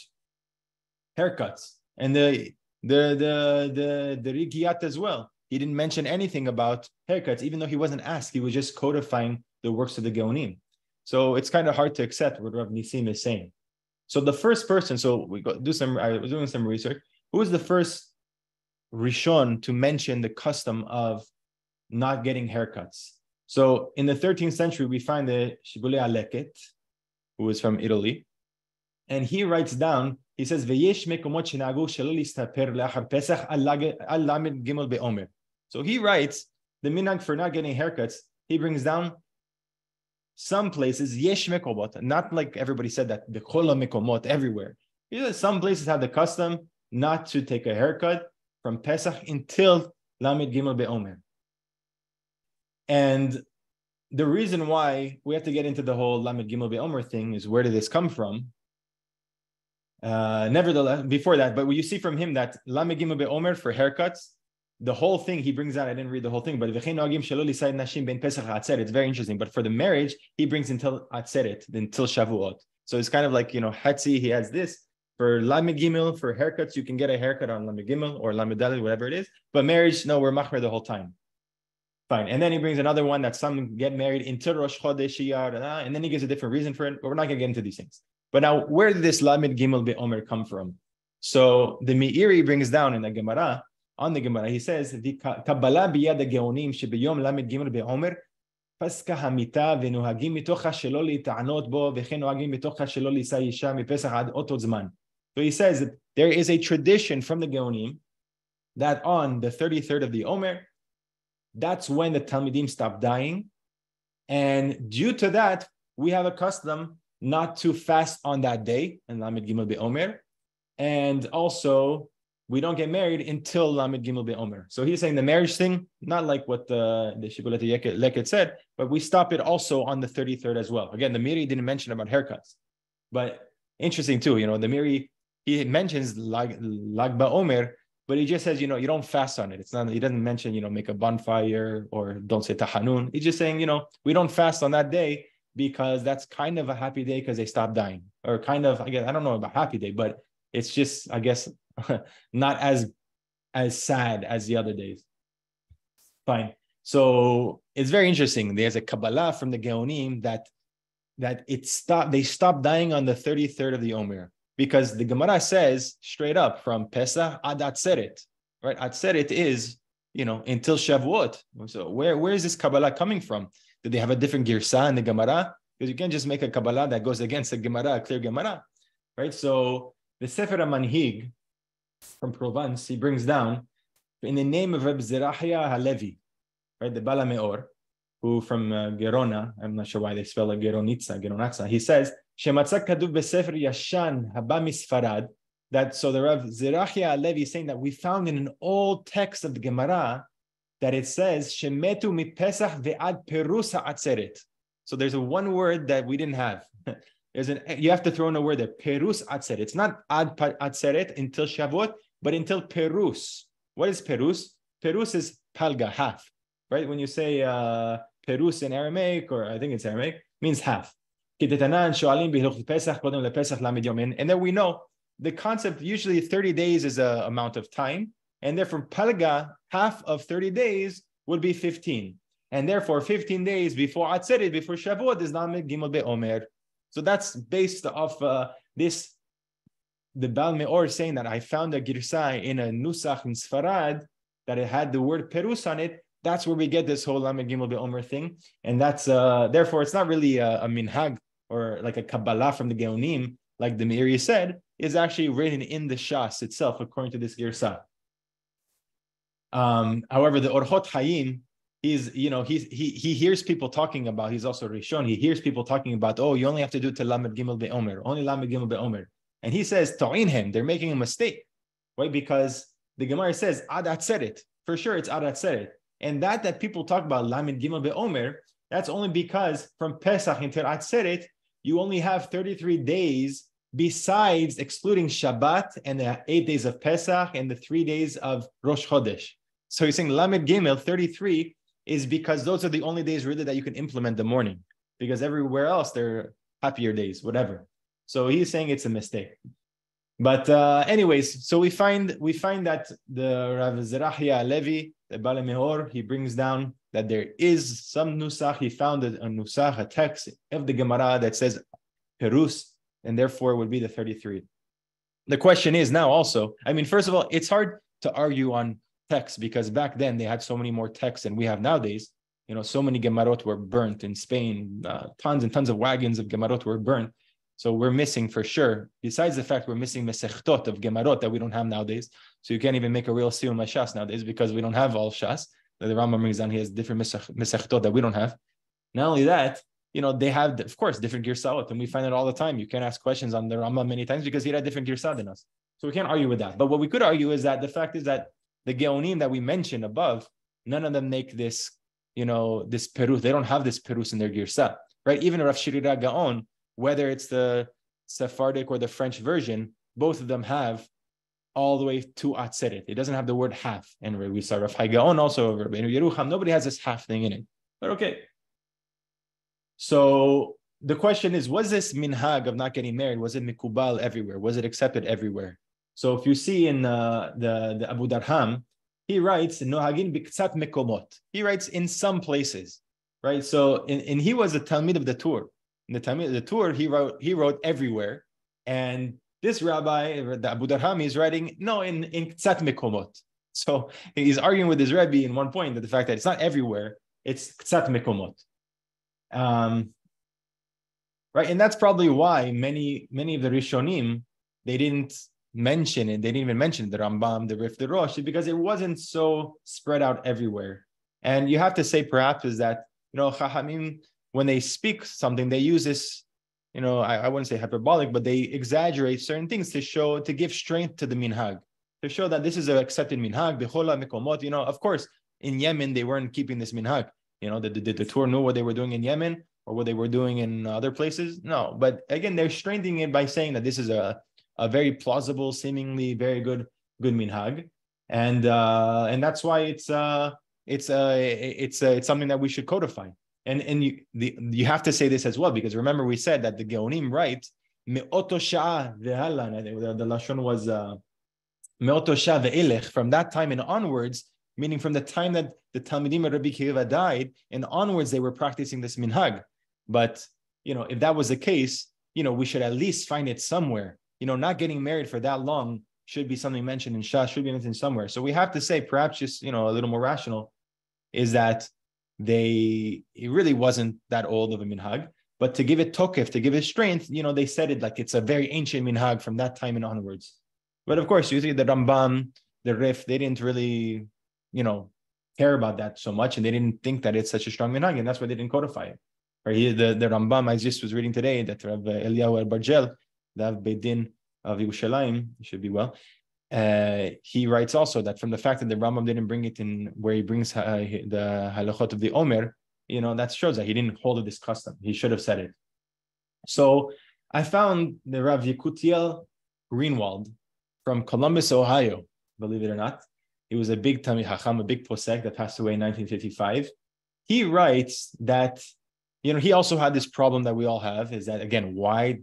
haircuts. And the the the the the Rigiyat as well. He didn't mention anything about haircuts, even though he wasn't asked. He was just codifying the works of the Geonim. So it's kind of hard to accept what Rav Nisim is saying. So the first person, so we got do some. I was doing some research. Who was the first Rishon to mention the custom of not getting haircuts? So in the 13th century, we find the Shibbolei HaLeket, who is from Italy, and he writes down. He says, "Veyesh leachar Pesach al lamed gimel beomer." So he writes the minhag for not getting haircuts. He brings down some places, yesh mekomot, not like everybody said that, the kola mekomot everywhere. Some places have the custom not to take a haircut from Pesach until Lamed Gimel Be'omer. And the reason why we have to get into the whole Lamed Gimel Be'omer thing is where did this come from? Uh, nevertheless, before that, but you see from him that Lamed Gimel Be'omer for haircuts the whole thing he brings out, I didn't read the whole thing, but it's very interesting. But for the marriage, he brings until Atzeret, until Shavuot. So it's kind of like, you know, Hatzi, he has this. For Lamed Gimel, for haircuts, you can get a haircut on Lamed Gimel or Lamed whatever it is. But marriage, no, we're Machmer the whole time. Fine. And then he brings another one that some get married until Rosh Chodesh, and then he gives a different reason for it, but we're not going to get into these things. But now, where did this Lamed Gimel Be Omer come from? So the Meiri brings down in the Gemara on the Gemara, he says, the Kabbalah biyad הגאונים שביום ל"ג בעומר, פסקה המיתה ונוהגים מתוכה שלא להתענות בו, וכן נוהגים מתוכה שלא לישא אישה מפסח עד אותו זמן. So he says that there is a tradition from the Geonim that on the 33rd of the Omer, that's when the Talmidim stop dying. And due to that, we have a custom not to fast on that day, and Lamed Gimel Be Omer, and also we don't get married until Lamed Gimel be Omer. So he's saying the marriage thing, not like what the, the Shibboleth Leket said, but we stop it also on the 33rd as well. Again, the Meiri didn't mention about haircuts. But interesting too, you know, the Meiri, he mentions Lag, Lag Omer, but he just says, you know, you don't fast on it. It's not, he doesn't mention, you know, make a bonfire or don't say Tahanun. He's just saying, you know, we don't fast on that day because that's kind of a happy day because they stop dying. Or kind of, I guess, I don't know about happy day, but it's just, I guess, <laughs> not as as sad as the other days. Fine. So it's very interesting. There's a Kabbalah from the Geonim that that it stopped. They stopped dying on the 33rd of the Omer because the Gemara says straight up from Pesach ad Atzeret, right? Atzeret is you know until Shavuot. So where where is this Kabbalah coming from? Did they have a different girsa in the Gemara? Because you can't just make a Kabbalah that goes against the Gemara, a clear Gemara, right? So the Sefer Manhig, from Provence, he brings down in the name of Reb Zerahia Halevi, right, the Bala Meor, who from uh, Gerona, I'm not sure why they spell it Geronitsa, Geronatza, he says, Yashan that so the Rav Zerachia Halevi is saying that we found in an old text of the Gemara that it says Shemetu ve'ad perusa atzeret. So there's a one word that we didn't have. <laughs> There's an you have to throw in a word there, perus atzeret. It's not ad atzeret until Shavuot, but until perus. What is perus? Perus is palga, half, right? When you say uh, perus in Aramaic, or I think it's Aramaic, means half. And then we know the concept usually 30 days is a amount of time, and therefore palga, half of 30 days would be 15. And therefore, 15 days before Atzeret, before Shavuot, is Lamed Gimel Be'omer. So that's based off uh, this, the Bal Meor saying that I found a girsai in a Nusach in Sfarad that it had the word Perus on it. That's where we get this whole Lamed Gimel Be'omer thing. And that's, uh, therefore, it's not really a, a minhag or like a Kabbalah from the Geonim, like the Meiri said, is actually written in the Shas itself, according to this Girsah. Um, however, the Orchot Hayim, he's you know he's he he hears people talking about he's also rishon he hears people talking about oh you only have to do to lamed gimel beomer only lamed gimel beomer. And he says ta'in him they're making a mistake right? Because the gemara says ad Atzeret. For sure it's ad Atzeret. And that that people talk about lamed gimel beomer that's only because from pesach until atzeret you only have 33 days besides excluding shabbat and the eight days of pesach and the three days of rosh chodesh. So he's saying lamed gimel 33 is because those are the only days really that you can implement the morning because everywhere else they're happier days, whatever. So he's saying it's a mistake. But uh, anyways, so we find we find that the Rav Zerahia Levi, the Bale Mehor, he brings down that there is some nusach. He found a nusach, a text of the Gemara that says perus, and therefore would be the 33. The question is now also, I mean, first of all, it's hard to argue on texts because back then they had so many more texts than we have nowadays. You know, so many Gemarot were burnt in Spain. Uh, tons and tons of wagons of Gemarot were burnt. So we're missing for sure. Besides the fact we're missing Mesechtot of Gemarot that we don't have nowadays. So you can't even make a real Siyum Shas nowadays because we don't have all Shas. The Rambam brings down he has different Mesechtot that we don't have. Not only that, you know, they have, of course, different Girsawat, and we find it all the time. You can ask questions on the Rambam many times because he had different Girsad than us. So we can't argue with that. But what we could argue is that the fact is that the Geonim that we mentioned above, none of them make this, you know, this perus. They don't have this perus in their girsa, right? Even Rav Shirira Gaon, whether it's the Sephardic or the French version, both of them have all the way to Atzeret. It doesn't have the word half. And we saw Rav Gaon also over Yerucham. Nobody has this half thing in it. But okay. So the question is, was this minhag of not getting married, was it mikubal everywhere? Was it accepted everywhere? So if you see in uh, the, the Abu Darham, he writes Nohagin biktsat mekomot. He writes in some places, right? So in, and he was a Talmid of the Tur. In the Talmid of the Tur, he wrote he wrote everywhere, and this rabbi, the Abu Darham, is writing no in in ktsat mekomot. <laughs> So he's arguing with his Rebbe in one point that the fact that it's not everywhere, it's ktsat mekomot. Um, right, and that's probably why many many of the Rishonim they didn't mention it. They didn't even mention the Rambam, the Rif, the Rosh, because it wasn't so spread out everywhere. And you have to say perhaps is that, you know, Chachamim, when they speak something, they use this, you know, I, I wouldn't say hyperbolic, but they exaggerate certain things to show, to give strength to the minhag, to show that this is an accepted minhag, bechola mikomot, you know, of course, in Yemen, they weren't keeping this minhag. You know, did the, the, the Tur know what they were doing in Yemen or what they were doing in other places? No, but again, they're strengthening it by saying that this is a a very plausible, seemingly very good good minhag, and uh, and that's why it's uh, it's uh, it's uh, it's something that we should codify. And and you the, you have to say this as well because remember we said that the Geonim write me'oto sha'a the, the lashon was uh, me'oto sha'a from that time and onwards, meaning from the time that the Talmidim of Rabbi Kiva died and onwards they were practicing this minhag. But you know if that was the case, you know we should at least find it somewhere you know, not getting married for that long should be something mentioned in Shas, should be mentioned somewhere. So we have to say, perhaps just, you know, a little more rational, is that they, it really wasn't that old of a minhag. But to give it tokif, to give it strength, you know, they said it like it's a very ancient minhag from that time and onwards. But of course, you see the Rambam, the Rif, they didn't really, you know, care about that so much, and they didn't think that it's such a strong minhag, and that's why they didn't codify it. Right here, the, the Rambam I just was reading today that Rav Eliyahu Abergel, the Beidin of Yerushalayim, should be well. Uh, he writes also that from the fact that the Rambam didn't bring it in where he brings uh, the halachot of the Omer, you know, that shows that he didn't hold this custom. He should have said it. So I found the Rav Yekutiel Greenwald from Columbus, Ohio, believe it or not. He was a big Talmid Hacham, a big posek that passed away in 1955. He writes that, you know, he also had this problem that we all have is that, again, why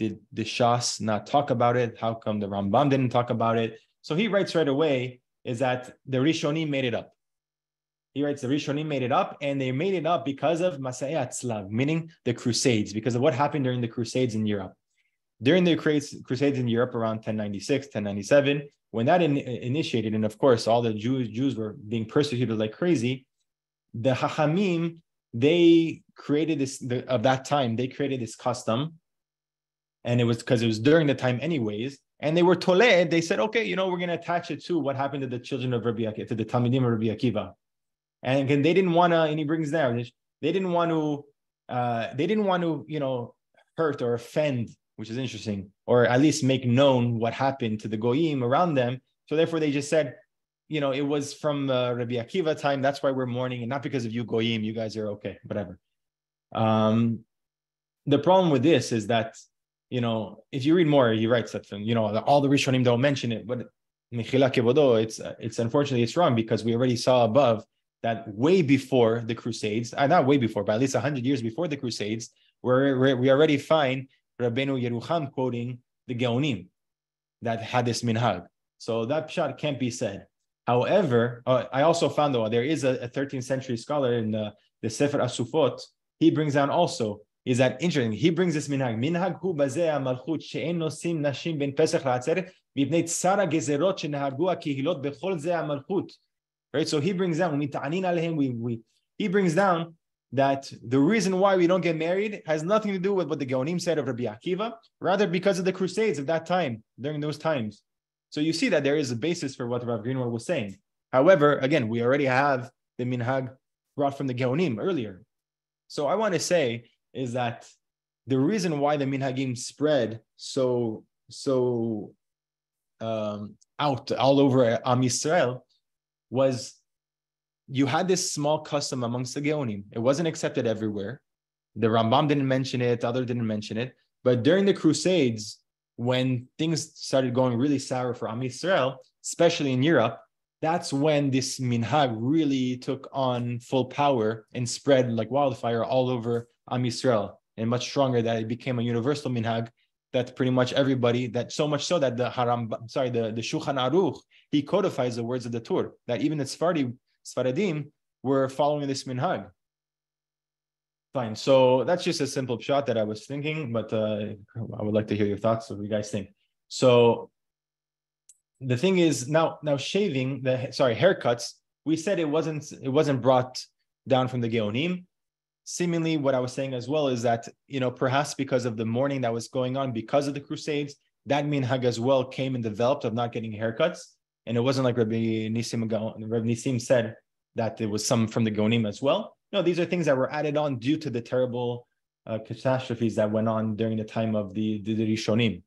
did the Shas not talk about it? How come the Rambam didn't talk about it? So he writes right away is that the Rishonim made it up. He writes the Rishonim made it up, and they made it up because of Masai Atzlav, meaning the Crusades, because of what happened during the Crusades in Europe. During the Crusades in Europe around 1096, 1097, when that in, initiated, and of course all the Jews Jews were being persecuted like crazy, the Hachamim they created this the, of that time. They created this custom and it was because it was during the time anyways. And they were tole. They said, okay, you know, we're going to attach it to what happened to the children of Rabbi Akiva, to the Talmidim of Rabbi Akiva. And again, they didn't want to, and he brings down, they didn't want to, uh, they didn't want to, you know, hurt or offend, which is interesting, or at least make known what happened to the goyim around them. So therefore, they just said, you know, it was from uh, Rabbi Akiva time. That's why we're mourning, and not because of you goyim. You guys are okay, whatever. Um, the problem with this is that you know, if you read more, he writes that, you know, all the Rishonim don't mention it, but it's it's unfortunately it's wrong because we already saw above that way before the Crusades, uh, not way before, but at least hundred years before the Crusades, where we already find Rabbeinu Yerucham quoting the Geonim that had this minhag. So that shot can't be said. However, uh, I also found though there is a, a 13th century scholar in the, the Sefer Asufot. He brings down also is that interesting. He brings this minhag. Minhag hu bazeh malchut she'en nosim nashim ben pesach la'atzeret mipnei tzara gezerot shenahargu akihilot bechol zeh malchut. Right. So he brings down. We we he brings down that the reason why we don't get married has nothing to do with what the Geonim said of Rabbi Akiva, rather because of the Crusades of that time, during those times. So you see that there is a basis for what Rav Greenwald was saying. However, again, we already have the minhag brought from the Geonim earlier. So I want to say is that the reason why the minhagim spread so so um, out all over Am Yisrael was you had this small custom amongst the Geonim. It wasn't accepted everywhere. The Rambam didn't mention it, other didn't mention it. But during the Crusades, when things started going really sour for Am Yisrael, especially in Europe, that's when this minhag really took on full power and spread like wildfire all over Am Yisrael, and much stronger that it became a universal minhag that pretty much everybody that so much so that the haram sorry the the Shulchan Aruch he codifies the words of the Tur that even the Sfardi Sfaradim were following this minhag. Fine, so that's just a simple shot that I was thinking, but uh, I would like to hear your thoughts. What do you guys think? So the thing is now now shaving the sorry haircuts. We said it wasn't it wasn't brought down from the Geonim seemingly what I was saying as well is that, you know, perhaps because of the mourning that was going on because of the Crusades, that minhag as well came and developed of not getting haircuts. And it wasn't like Rabbi Nisim, Rabbi Nisim said that it was some from the Geonim as well. No, these are things that were added on due to the terrible uh, catastrophes that went on during the time of the, the, the Rishonim.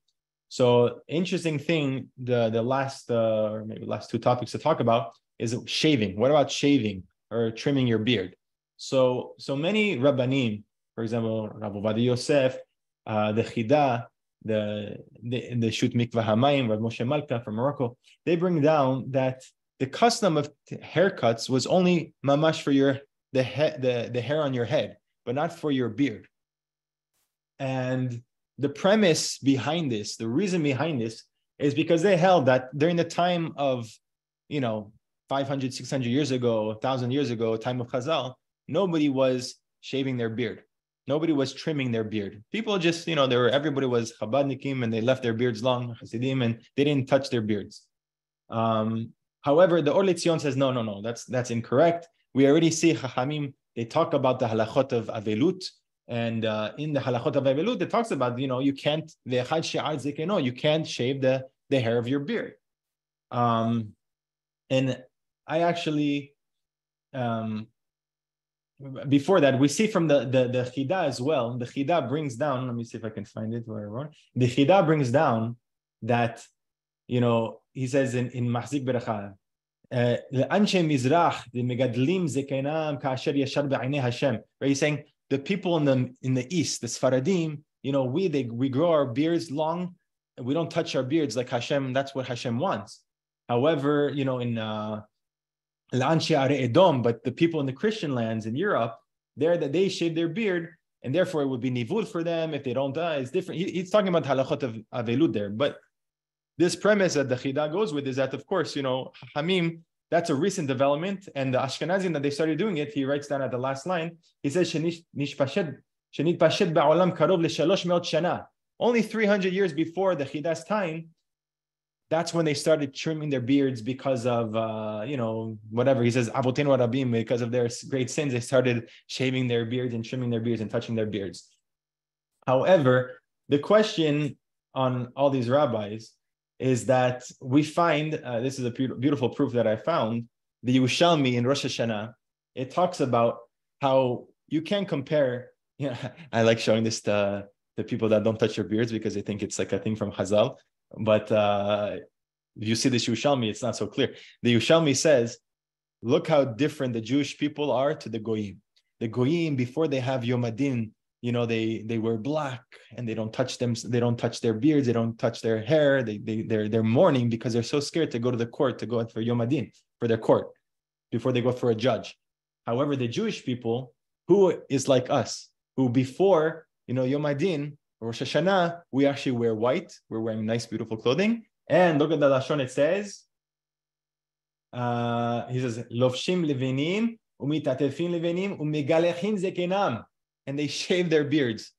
So interesting thing, the, the last, uh, or maybe last two topics to talk about is shaving. What about shaving or trimming your beard? So, so many Rabbanim, for example, Rabbi Ovadia Yosef, uh, the Chida, the the, the Shut Mikvah Hamayim, Rav Moshe Malka from Morocco, they bring down that the custom of haircuts was only mamash for your the he, the the hair on your head, but not for your beard. And the premise behind this, the reason behind this, is because they held that during the time of, you know, 500, 600 years ago, 1,000 years ago, time of Chazal, nobody was shaving their beard. Nobody was trimming their beard. People just, you know, there were everybody was Chabadnikim and they left their beards long, Hasidim, and they didn't touch their beards. Um, however, the Or LeTzion says, no, no, no, that's that's incorrect. We already see Chachamim, they talk about the halachot of Avelut, and uh, in the halachot of Avelut, it talks about, you know, you can't, the Echad She'ar you can't shave the, the hair of your beard. Um, and I actually, um, before that, we see from the the the Chida as well. The Chida brings down. Let me see if I can find it where I wrote. The Chida brings down that, you know, he says in in Mahzik Beracha, לאנשי מזרח, מגדלים זקנם כאשר ישר בעיני השם. Right? He's saying the people in the in the east, the Sfaradim, you know, we they, we grow our beards long, we don't touch our beards like Hashem. That's what Hashem wants. However, you know, in uh, Edom, but the people in the Christian lands in Europe, there that they shave their beard, and therefore it would be nivul for them if they don't die. It's different. He, he's talking about halachot of avelud there, but this premise that the Chida goes with is that, of course, you know, Hamim, that's a recent development. And the Ashkenazim that they started doing it, he writes down at the last line, he says, Shenit ba'olam karov l'shalosh meot. Only 300 years before the Chida's time, that's when they started trimming their beards because of, uh, you know, whatever. He says, rabim, because of their great sins, they started shaving their beards and trimming their beards and touching their beards. However, the question on all these rabbis is that we find uh, this is a beautiful proof that I found the Yerushalmi in Rosh Hashanah. It talks about how you can compare. You <laughs> know, I like showing this to the people that don't touch your beards because they think it's like a thing from Hazal. But uh, if you see this Yerushalmi, it's not so clear. The Yerushalmi says, "Look how different the Jewish people are to the Goyim. The Goyim before they have Yom Adin, you know they they wear black and they don't touch them they don't touch their beards they don't touch their hair they, they they're they're mourning because they're so scared to go to the court to go for yom adin for their court before they go for a judge however the jewish people who is like us who before you know yom adin rosh hashanah we actually wear white we're wearing nice beautiful clothing and look at the lashon it says uh, he says lovshim levinim umitatefin levinim umigalechin zekenam and they <laughs> shave their beards.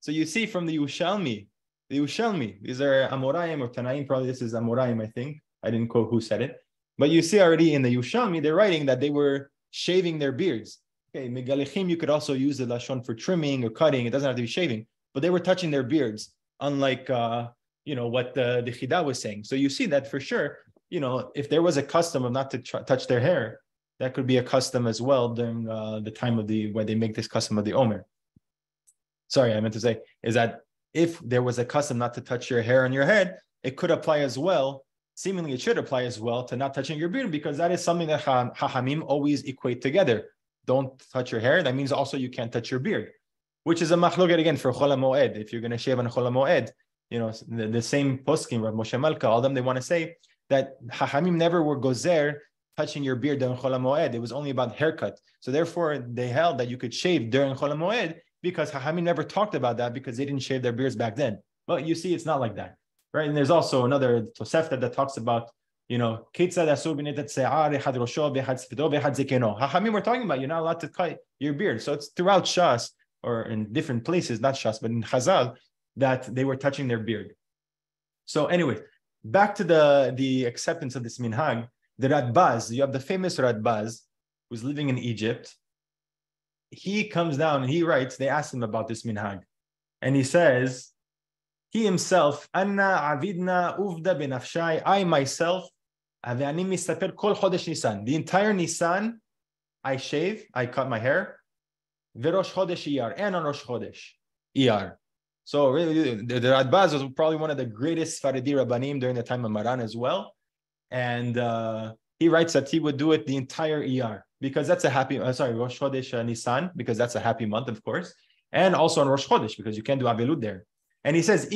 So you see from the Ushalmi, the Ushalmi, these are Amoraim or Tanaim, probably this is Amoraim, I think. I didn't quote who said it. But you see already in the Ushalmi, they're writing that they were shaving their beards. Okay, Megalichim, you could also use the Lashon for trimming or cutting. It doesn't have to be shaving, but they were touching their beards, unlike, uh, you know, what the, the Chida was saying. So you see that for sure, you know, if there was a custom of not to tr- touch their hair, that could be a custom as well during uh, the time of the where they make this custom of the Omer. Sorry, I meant to say is that if there was a custom not to touch your hair on your head, it could apply as well. Seemingly, it should apply as well to not touching your beard because that is something that ha- Hahamim always equate together. Don't touch your hair. That means also you can't touch your beard, which is a machloket again for Chol Moed. If you're going to shave on Chol Moed, you know the, the same poskim, Rav Moshe Malka, all them they want to say that Hahamim never were gozer touching your beard during Chol Moed. It was only about haircut. So therefore, they held that you could shave during Chol Moed because Hahami never talked about that because they didn't shave their beards back then. But you see, it's not like that, right? And there's also another Tosefta that talks about, you know, Hachamim we're talking about you're not allowed to cut your beard. So it's throughout Shas or in different places, not Shas, but in Chazal, that they were touching their beard. So anyway, back to the, the acceptance of this minhag the Radbaz, you have the famous Radbaz who's living in Egypt. He comes down and he writes, they ask him about this minhag. And he says, he himself, Anna Avidna Uvda benafshai, I myself, the entire Nisan, I shave, I cut my hair. Verosh Chodesh Iyar, and on Rosh Chodesh Iyar. So really, the, the Radbaz was probably one of the greatest Faridi Rabbanim during the time of Maran as well and uh, he writes that he would do it the entire ER because that's a happy. Uh, sorry, Rosh Chodesh uh, Nisan because that's a happy month, of course, and also on Rosh Chodesh because you can't do Avelud there. And he says, and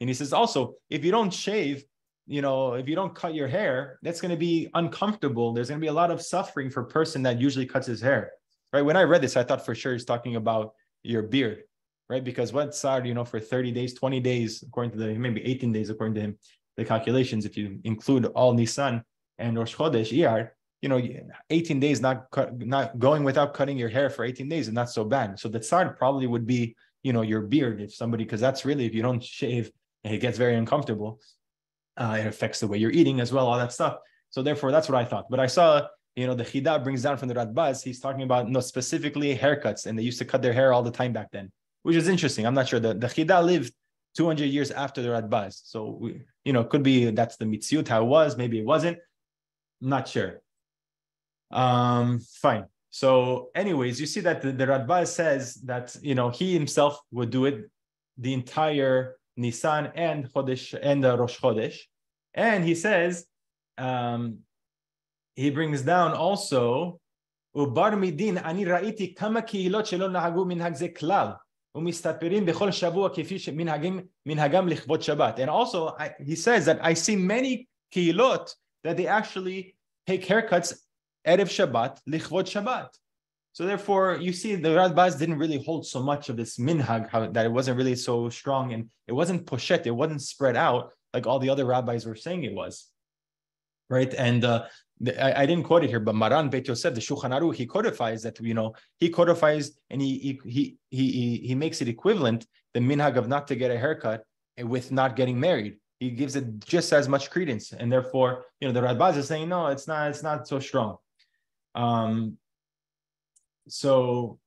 he says also, if you don't shave, you know, if you don't cut your hair, that's going to be uncomfortable. There's going to be a lot of suffering for a person that usually cuts his hair. Right? When I read this, I thought for sure he's talking about your beard right? Because what Sar, you know, for 30 days, 20 days, according to the maybe 18 days, according to him, the calculations, if you include all Nisan and Rosh Chodesh, Iyar, you know, 18 days not cut, not going without cutting your hair for 18 days is not so bad. So the tsar probably would be, you know, your beard if somebody, because that's really if you don't shave, it gets very uncomfortable. Uh, it affects the way you're eating as well, all that stuff. So therefore, that's what I thought. But I saw, you know, the Chida brings down from the Radbaz, he's talking about, you know, specifically haircuts, and they used to cut their hair all the time back then which is interesting. I'm not sure. The, the Chida lived 200 years after the Radbaz. So, we, you know, could be that's the Mitziut, how it was. Maybe it wasn't. I'm not sure. Um, fine. So, anyways, you see that the, the Radbaz says that, you know, he himself would do it the entire Nisan and Chodesh and the Rosh Chodesh. And he says, um, he brings down also, ובר מדין אני ראיתי כמה קהילות שלא נהגו מנהג זה כלל ומסתפרים בכל שבוע כפי שמנהגים מנהגם לכבוד שבת. And also I, he says that I see many קהילות that they actually take haircuts Erev Shabbat לכבוד Shabbat. So therefore, you see, the Radbaz didn't really hold so much of this minhag, how, that it wasn't really so strong, and it wasn't poshet, it wasn't spread out like all the other rabbis were saying it was, right? And uh, the, I, I, didn't quote it here, but Maran Bet Yosef, the Shulchan Aruch, he codifies that you know he codifies and he he he he he makes it equivalent the minhag of not to get a haircut with not getting married. He gives it just as much credence, and therefore, you know, the Radbaz is saying no, it's not, it's not so strong. Um, so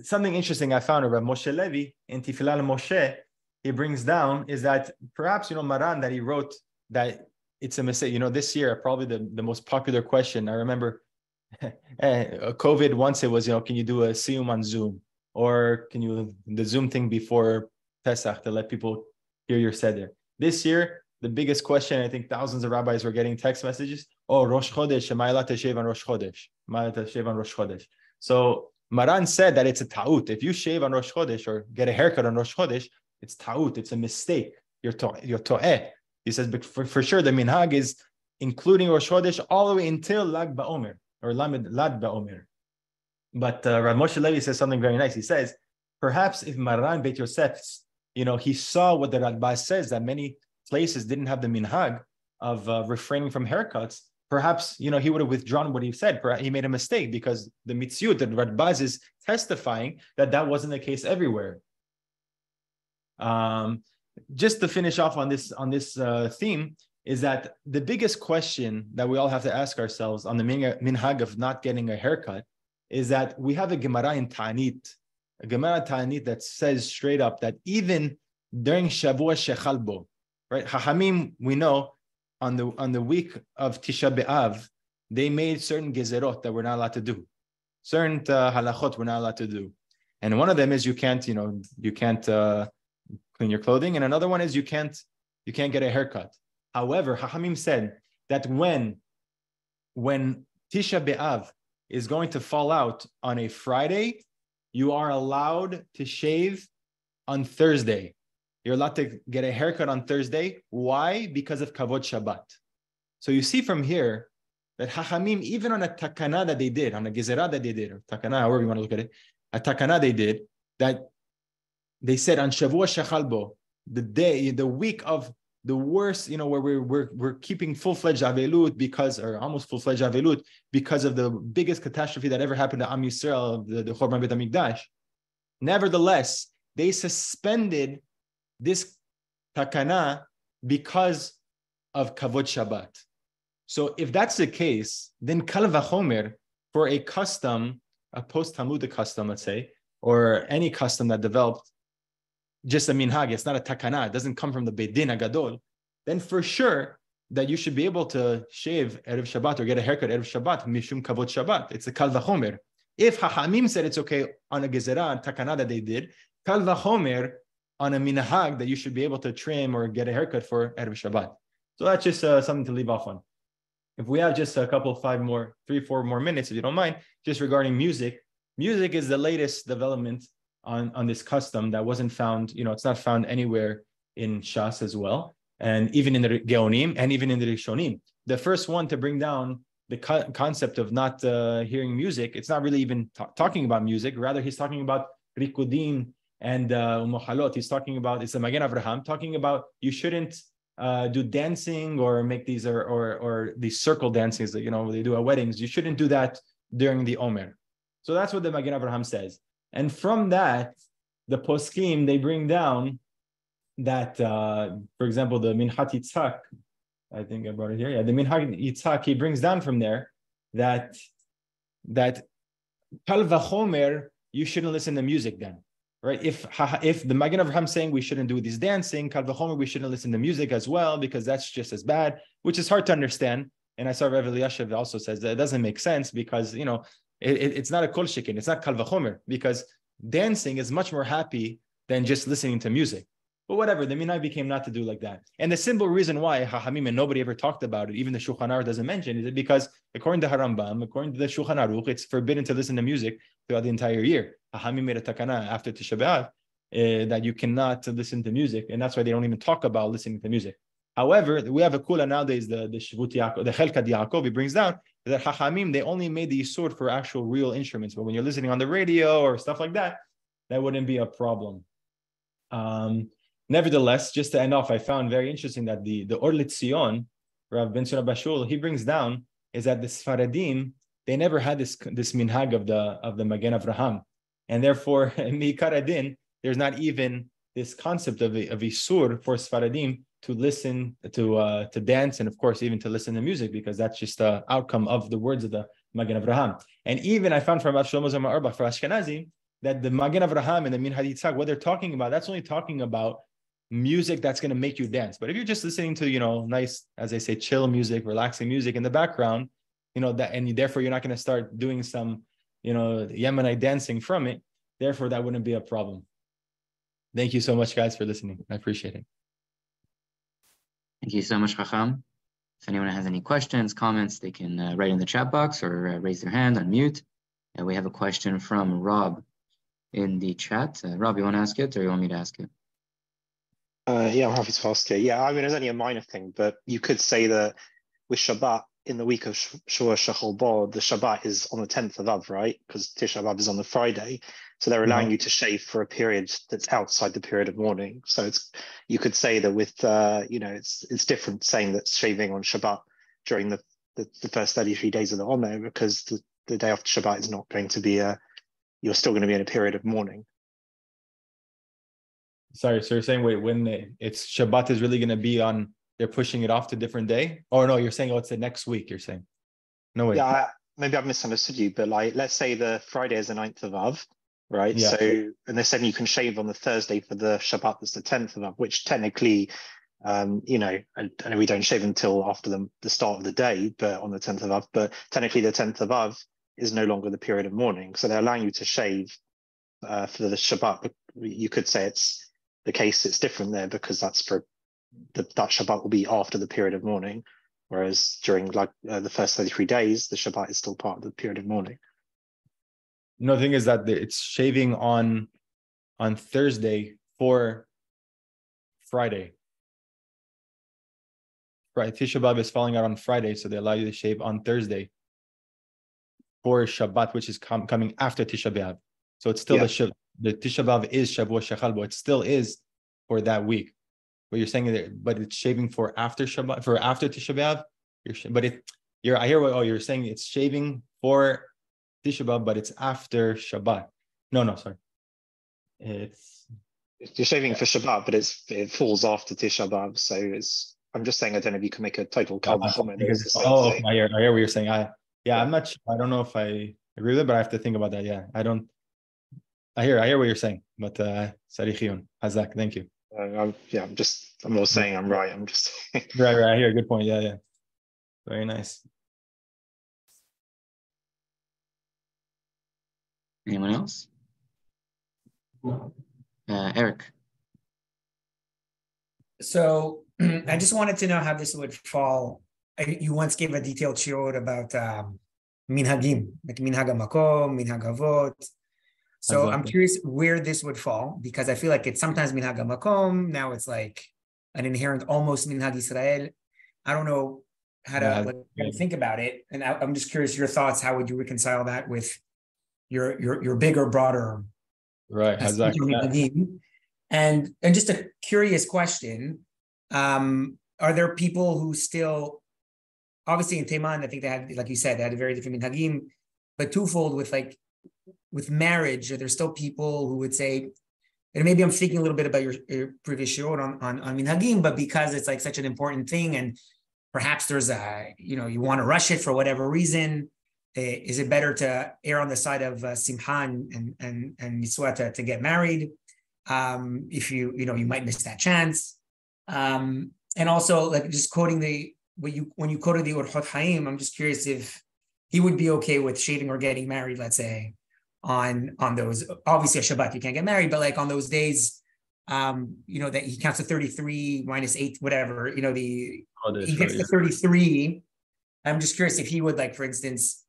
something interesting I found about Moshe Levi in Tefillah LeMoshe, he brings down is that perhaps you know Maran that he wrote that it's a mistake. You know, this year probably the, the most popular question. I remember <laughs> eh, COVID once it was, you know, can you do a siyum on Zoom? Or can you the Zoom thing before Pesach to let people hear your seder? This year, the biggest question, I think thousands of rabbis were getting text messages. Oh, Rosh Chodesh, Ma'alat Shev on Rosh Chodesh. Ma'alat Shev on Rosh Chodesh. So Maran said that it's a ta'ut. If you shave on Rosh Chodesh or get a haircut on Rosh Chodesh, it's ta'ut. It's a mistake. You're to, you're to'eh. He says, but for, for sure the minhag is including Rosh Chodesh all the way until Lag Ba'omer or Lamed Lad Ba'omer. But uh, Rav Moshe Levi says something very nice. He says, perhaps if Maran Beit Yosef, you know, he saw what the Radbaz says that many places didn't have the minhag of uh, refraining from haircuts, perhaps you know he would have withdrawn what he said. Perhaps he made a mistake because the mitzvot that Radbaz is testifying that that wasn't the case everywhere. Um, just to finish off on this on this uh, theme is that the biggest question that we all have to ask ourselves on the minhag of not getting a haircut is that we have a Gemara in Ta'anit, a Gemara Ta'anit that says straight up that even during Shavua Shechalbo, right? Hachamim, we know on the on the week of Tisha B'Av, they made certain gezerot that we're not allowed to do, certain uh, halachot we're not allowed to do, and one of them is you can't, you know, you can't uh, clean your clothing, and another one is you can't you can't get a haircut. However, Hachamim said that when when Tisha B'Av is going to fall out on a Friday, you are allowed to shave on Thursday. You're allowed to get a haircut on Thursday. Why? Because of Kavod Shabbat. So you see from here that Hachamim, even on a takana that they did, on a gezerah that they did, or takana, however you want to look at it, a takana they did, that they said on Shavua Shechalbo, the day, the week of the worst, you know, where we're we're, we're keeping full-fledged Avelut because, or almost full-fledged Avelut, because of the biggest catastrophe that ever happened to Am Yisrael, the, the Chorban Beit HaMikdash. Nevertheless, they suspended this takana because of kavod Shabbat. So if that's the case, then kal vachomer for a custom, a post Talmudic custom, let's say, or any custom that developed just a minhag, it's not a takana, it doesn't come from the Bedin Agadol, then for sure that you should be able to shave Erev Shabbat or get a haircut Erev Shabbat, Mishum Kavod Shabbat. It's a Kal Vachomer. If Hachamim said it's okay on a Gezerah, takana that they did, Kal Vachomer on a minhag that you should be able to trim or get a haircut for Erev Shabbat. So that's just uh, something to leave off on. If we have just a couple, five more, three, four more minutes, if you don't mind, just regarding music. Music is the latest development on, on this custom that wasn't found, you know, it's not found anywhere in Shas as well, and even in the Geonim and even in the Rishonim. The first one to bring down the co- concept of not uh, hearing music, it's not really even t- talking about music. Rather, he's talking about rikudim and uh, he's talking about it's a Magen Avraham talking about you shouldn't uh, do dancing or make these or, or or these circle dances that you know they do at weddings. You shouldn't do that during the Omer. So that's what the Magen Avraham says. And from that, the poskim they bring down that, uh, for example, the Minhat Yitzhak, I think I brought it here. Yeah, the Minhat Yitzhak he brings down from there that that Kal you shouldn't listen to music then, right? If if the Magen Avraham saying we shouldn't do this dancing, Kalvachomer, we shouldn't listen to music as well because that's just as bad, which is hard to understand. And I saw Rev Elyashiv also says that it doesn't make sense because you know it, it, it's not a kol shikin, it's not kalvachomer because dancing is much more happy than just listening to music. But whatever, the minhag became not to do like that. And the simple reason why Hachamim and nobody ever talked about it, even the Shulchan Aruch doesn't mention, is because according to Harambam, according to the Shulchan Aruch, it's forbidden to listen to music throughout the entire year. Hachamim made a takana after Tisha B'av uh, that you cannot listen to music, and that's why they don't even talk about listening to music. However, we have a kula nowadays, the the Shvut Yaakov, the Yaakov, he brings down that Hachamim, they only made the sword for actual real instruments, but when you're listening on the radio or stuff like that, that wouldn't be a problem. Um, Nevertheless, just to end off, I found very interesting that the, the Or LeTzion, Rav Ben Abba Shaul, he brings down is that the Sfaradim, they never had this, this minhag of the of the Magen Avraham. And therefore, <laughs> Mikaradin, there's not even this concept of of Isur for Sfaradim to listen, to uh, to dance, and of course, even to listen to music, because that's just the outcome of the words of the Magen Avraham. And even I found from Rav Shlomo Zalman Auerbach for Ashkenazi that the Magen Avraham and the Minhat Yitzhak, what they're talking about, that's only talking about music that's going to make you dance. But if you're just listening to, you know, nice, as I say, chill music, relaxing music in the background, you know, that, and therefore you're not going to start doing some, you know, Yemenite dancing from it. Therefore, that wouldn't be a problem. Thank you so much, guys, for listening. I appreciate it. Thank you so much, Chacham. If anyone has any questions, comments, they can uh, write in the chat box or uh, raise their hand, unmute. And we have a question from Rob in the chat. Uh, Rob, you want to ask it or you want me to ask it? Uh, yeah, I'm happy to ask you. Yeah, I mean, it's only a minor thing, but you could say that with Shabbat in the week of Shavua Shechal Bo, the Shabbat is on the 10th of Av, right? Because Tisha B'Av is on the Friday. So they're allowing mm-hmm. you to shave for a period that's outside the period of mourning. So it's you could say that with uh, you know it's it's different saying that shaving on Shabbat during the, the, the first 33 days of the Omer because the, the day after Shabbat is not going to be a you're still going to be in a period of mourning. Sorry, so you're saying wait when it's Shabbat is really going to be on? They're pushing it off to different day, or no? You're saying oh, it's the next week. You're saying no way. Yeah, I, maybe I've misunderstood you, but like let's say the Friday is the 9th of Av, right? Yeah. So and they're saying you can shave on the Thursday for the Shabbat that's the 10th of Av, which technically, um, you know, I, I know we don't shave until after the, the start of the day, but on the 10th of Av, but technically the 10th of Av is no longer the period of mourning, so they're allowing you to shave uh, for the Shabbat. You could say it's the case, it's different there because that's for the, that Shabbat will be after the period of mourning, whereas during like uh, the first 33 days, the Shabbat is still part of the period of mourning. No, the thing is that it's shaving on on Thursday for Friday. Right, Tisha B'av is falling out on Friday, so they allow you to shave on Thursday for Shabbat, which is com- coming after Tisha B'av. So it's still yeah. the the Tisha B'av is Shavua Shechal, but it still is for that week. But you're saying that, but it's shaving for after Shabbat, for after Tisha B'av. You're, but it, you're, I hear what, oh, you're saying it's shaving for Tisha B'av, but it's after Shabbat. No, no, sorry. It's you're shaving for Shabbat, but it's it falls after Tisha B'av, so it's. I'm just saying I don't know if you can make a total comment. Oh, I hear, I hear what you're saying. I yeah, yeah, I'm not. Sure. I don't know if I agree with it, but I have to think about that. Yeah, I don't. I hear, I hear what you're saying, but uh, Tzarich iyun, Hazak, thank you. Uh, I'm, yeah, I'm just, I'm not saying I'm right. I'm just <laughs> right, right. I hear. A good point. Yeah, yeah. Very nice. Anyone else? Uh, Eric. So <clears throat> I just wanted to know how this would fall. You once gave a detailed shiur about um, minhagim, like minhag makom, minhag avot, so I'm curious where this would fall because I feel like it's sometimes minhag makom. Now it's like an inherent almost minhag Israel. I don't know how to, yeah. like, think about it, and I, am just curious your thoughts. How would you reconcile that with your your your bigger, broader right? And and just a curious question: um, Are there people who still, obviously in Teiman, I think they had, like you said, they had a very different minhagim, but twofold with like with marriage, there's still people who would say, and maybe I'm speaking a little bit about your, your previous show on, on, on minhagim, but because it's like such an important thing and perhaps there's a, you know, you want to rush it for whatever reason, is it better to err on the side of uh, simhan and and and mitzvah to, to get married? Um, if you you know you might miss that chance. Um, and also like just quoting the when you when you quoted the Orchot Haim, I'm just curious if he would be okay with shaving or getting married, let's say, on on those obviously a Shabbat you can't get married, but like on those days, um, you know that he counts to 33 minus eight, whatever, you know the oh, he gets right, to 33. I'm just curious if he would like, for instance,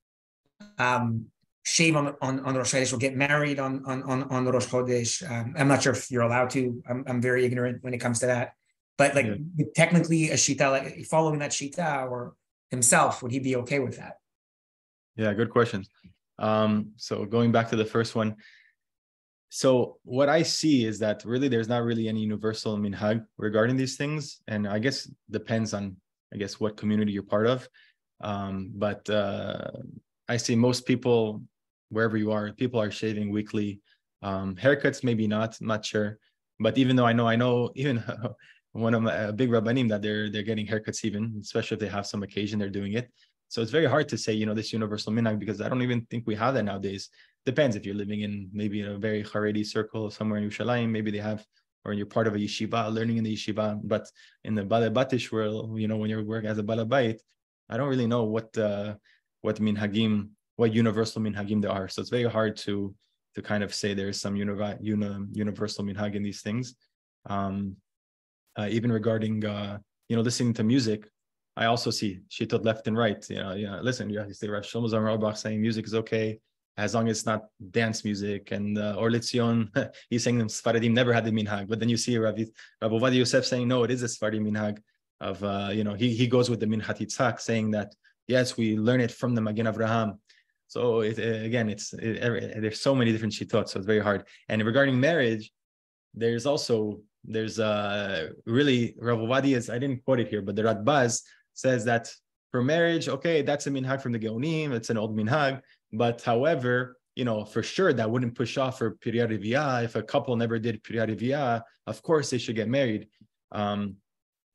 um, shave on on on Rosh Chodesh or get married on on on on Rosh Chodesh. Um, I'm not sure if you're allowed to. I'm I'm very ignorant when it comes to that. But like yeah. technically a shita, like following that shita or himself, would he be okay with that? Yeah, good question. Um, so going back to the first one, so what I see is that really there's not really any universal minhag regarding these things, and I guess depends on I guess what community you're part of. Um, but uh, I see most people wherever you are, people are shaving weekly. Um, haircuts maybe not, I'm not sure. But even though I know, I know even <laughs> one of my uh, big rabbanim that they're they're getting haircuts even, especially if they have some occasion, they're doing it. So it's very hard to say, you know, this universal minhag because I don't even think we have that nowadays. Depends if you're living in maybe in a very Haredi circle somewhere in Yerushalayim, maybe they have, or you're part of a yeshiva, learning in the yeshiva. But in the balabatish world, you know, when you're working as a balabait, I don't really know what uh, what minhagim, what universal minhagim there are. So it's very hard to to kind of say there's some uni- uni- universal minhag in these things. Um, uh, even regarding uh, you know listening to music, I also see shitot left and right. You know, you know, listen, you have to say Rav Shlomo Zalman saying music is okay as long as it's not dance music. And uh, Or <laughs> he's saying them Sfaradim never had the minhag. But then you see Rav, Rav Yosef saying, no, it is a Sfaradim minhag of, uh, you know, he, he goes with the Minhat Yitzhak saying that, yes, we learn it from the Magen Avraham. So it, again, it's it, there's so many different shitot, so it's very hard. And regarding marriage, there's also there's uh really Rav Ovadia is I didn't quote it here, but the Radbaz says that for marriage, okay, that's a minhag from the Geonim, it's an old minhag. But however, you know, for sure that wouldn't push off for Pirya If a couple never did Pirya of course they should get married. Um,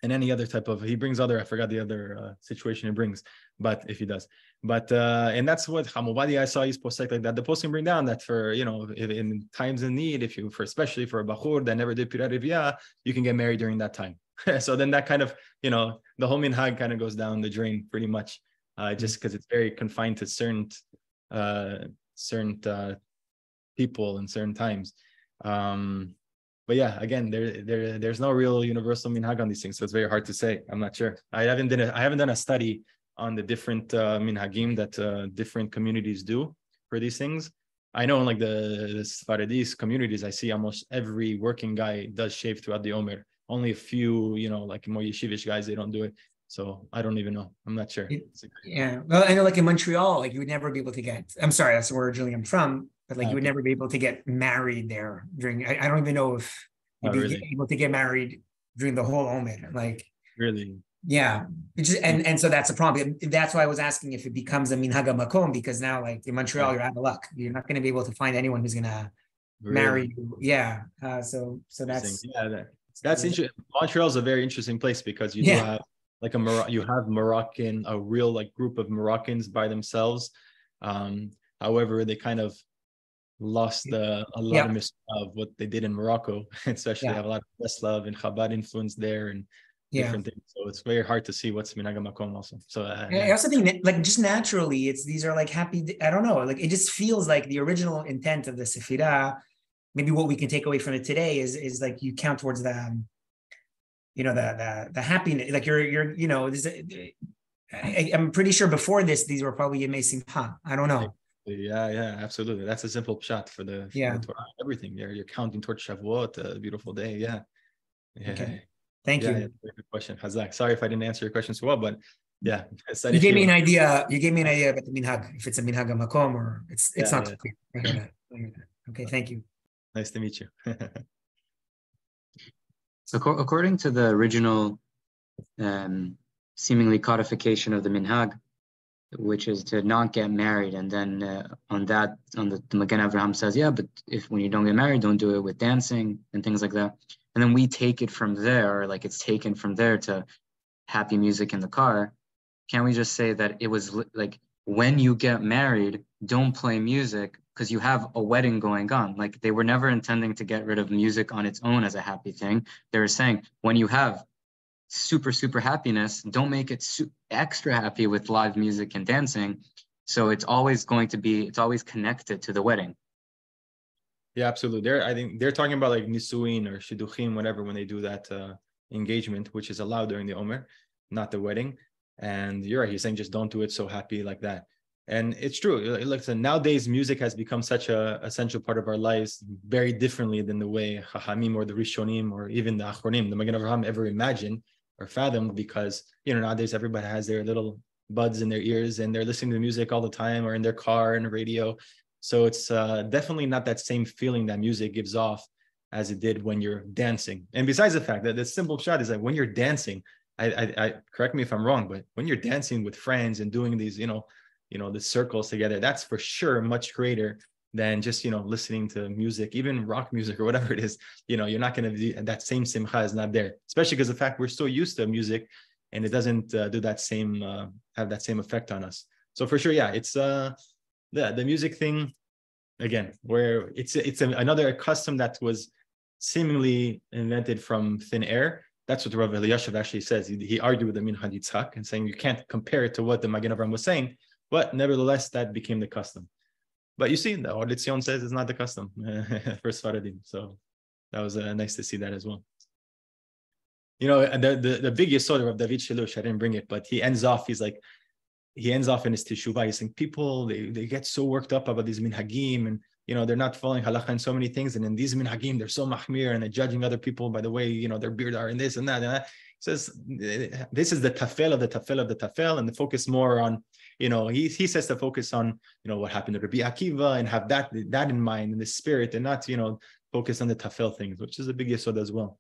and any other type of he brings other i forgot the other uh, situation he brings but if he does but uh and that's what Hamobadi I saw his post like that the post can bring down that for you know in times of need if you for especially for a bachur that never did pirya verivya you can get married during that time <laughs> so then that kind of you know the whole minhag kind of goes down the drain pretty much uh, just because it's very confined to certain uh, certain uh, people in certain times. Um, but yeah, again, there there there's no real universal minhag on these things, so it's very hard to say. I'm not sure. I haven't done a, I haven't done a study on the different uh, minhagim that uh, different communities do for these things. I know in like the, the Sfaradis communities, I see almost every working guy does shave throughout the Omer only a few, you know, like more yeshivish guys, they don't do it. So I don't even know. I'm not sure. Yeah. Well, I know like in Montreal, like you would never be able to get, I'm sorry, that's where originally I'm from, but like you would never be able to get married there during, I, I don't even know if you'd oh, be really? able to get married during the whole Omer. Like, really? Yeah. Just, and, and so that's a problem. That's why I was asking if it becomes a minhaga makom, because now like in Montreal, you're out of luck. You're not going to be able to find anyone who's going to marry you. Yeah. Uh, so, so that's, yeah, that, that's interesting. Montreal is a very interesting place because you yeah. do have like a Mor- you have Moroccan, a real like group of Moroccans by themselves. Um, however, they kind of lost the, a lot yeah. of, of what they did in Morocco, <laughs> especially yeah. have a lot of Breslov and Chabad influence there and yeah. different things. So it's very hard to see what's Minaga Makom also. So uh, I also think like just naturally, it's these are like happy. I don't know, like it just feels like the original intent of the Sefirah maybe what we can take away from it today is is like you count towards the um, you know the the the happiness like you're you're you know this I, am pretty sure before this these were probably amazing. Huh i don't know. Yeah yeah absolutely. That's a simple shot for the for yeah. the everything. You're, you're counting towards shavuot a beautiful day. Yeah. Yeah. Okay. thank yeah, you. yeah, good question. Hazak sorry if i didn't answer your question so well but yeah <laughs> you gave me an idea. You gave me an idea about the minhag if it's a minhag makom or it's it's yeah, not yeah. clear. Okay thank you Nice to meet you. <laughs> so, according to the original um, seemingly codification of the minhag, which is to not get married, and then uh, on that, on the, the Magen Avraham says, yeah, but if when you don't get married, don't do it with dancing and things like that. And then we take it from there, like it's taken from there to happy music in the car. Can we just say that it was like when you get married, don't play music because you have a wedding going on. Like they were never intending to get rid of music on its own as a happy thing. They were saying when you have super, super happiness, don't make it su- extra happy with live music and dancing. So it's always going to be, it's always connected to the wedding. Yeah, absolutely. They're I think they're talking about like nisuin or shidduchim, whatever, when they do that uh, engagement, which is allowed during the Omer, not the wedding. And you're right. He's saying just don't do it so happy like that. And it's true. like Listen, nowadays music has become such a essential part of our lives, very differently than the way Chachamim or the Rishonim or even the Achronim, the Magen Avraham ever imagined or fathomed. Because you know nowadays everybody has their little buds in their ears and they're listening to music all the time or in their car and radio so it's uh, definitely not that same feeling that music gives off as it did when you're dancing. And besides the fact that the simple shot is that when you're dancing, I, I, I, correct me if I'm wrong, but when you're dancing with friends and doing these, you know, you know, the circles together, that's for sure much greater than just you know listening to music, even rock music or whatever it is. You know, you're not going to be that same simcha is not there, especially because the fact we're so used to music and it doesn't uh, do that same uh, have that same effect on us. So for sure, yeah, it's uh the the music thing again where it's it's a, another custom that was seemingly invented from thin air that's what Rav Elyashiv actually says. He, he, argued with the Minhat Yitzhak and saying you can't compare it to what the Magen Avraham was saying, but nevertheless that became the custom. But you see, the Or says it's not the custom <laughs> for Sfaradim. So that was uh, nice to see that as well. You know, the the, the big yesod of David Shilush, I didn't bring it, but he ends off, he's like, he ends off in his teshuvah. He's saying people they, they get so worked up about these minhagim and you know they're not following halacha and so many things. And in these minhagim, they're so mahmir and they're judging other people by the way you know their beard are and this and that. And that. He says this is the tafel of the tafel of the tafel, and the focus more on you know he he says to focus on you know what happened to Rabbi Akiva and have that that in mind in the spirit and not you know focus on the tafel things, which is a big yesod as well.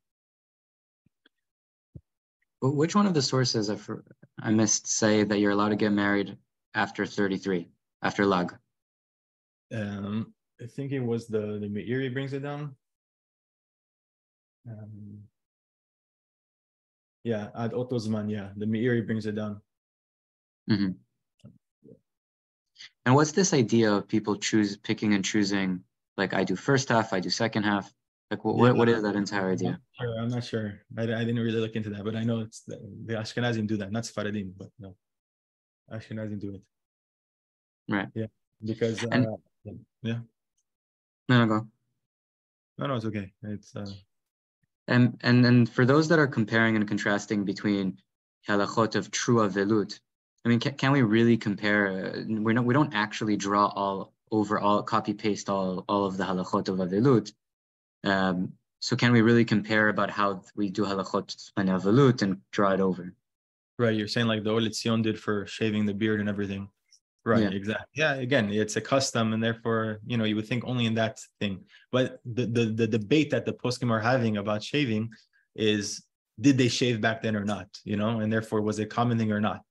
But which one of the sources I missed say that you're allowed to get married after 33, after lag? Um, I think it was the the Meiri brings it down. Um, yeah, ad Otosman, yeah, the Meiri brings it down. Mm-hmm. And what's this idea of people choose picking and choosing? Like I do first half, I do second half. Like what, yeah, what is that entire idea? I'm not sure. I, I didn't really look into that, but I know it's the, the Ashkenazim do that, not Sfaradim, but no, Ashkenazim do it. Right. Yeah, because and, uh, yeah. No, no, go. No, no, it's okay. It's uh. And and and for those that are comparing and contrasting between halachot of true avelut, I mean, can, can we really compare? Uh, we're not we don't actually draw all over all copy paste all all of the halachot of avelut um, so can we really compare about how we do halachot and avelut and draw it over? Right. You're saying like the Or LeTzion did for shaving the beard and everything. Right. Yeah. Exactly. Yeah. Again, it's a custom, and therefore, you know, you would think only in that thing. But the the, the debate that the poskim are having about shaving is did they shave back then or not? You know, and therefore was it a common thing or not?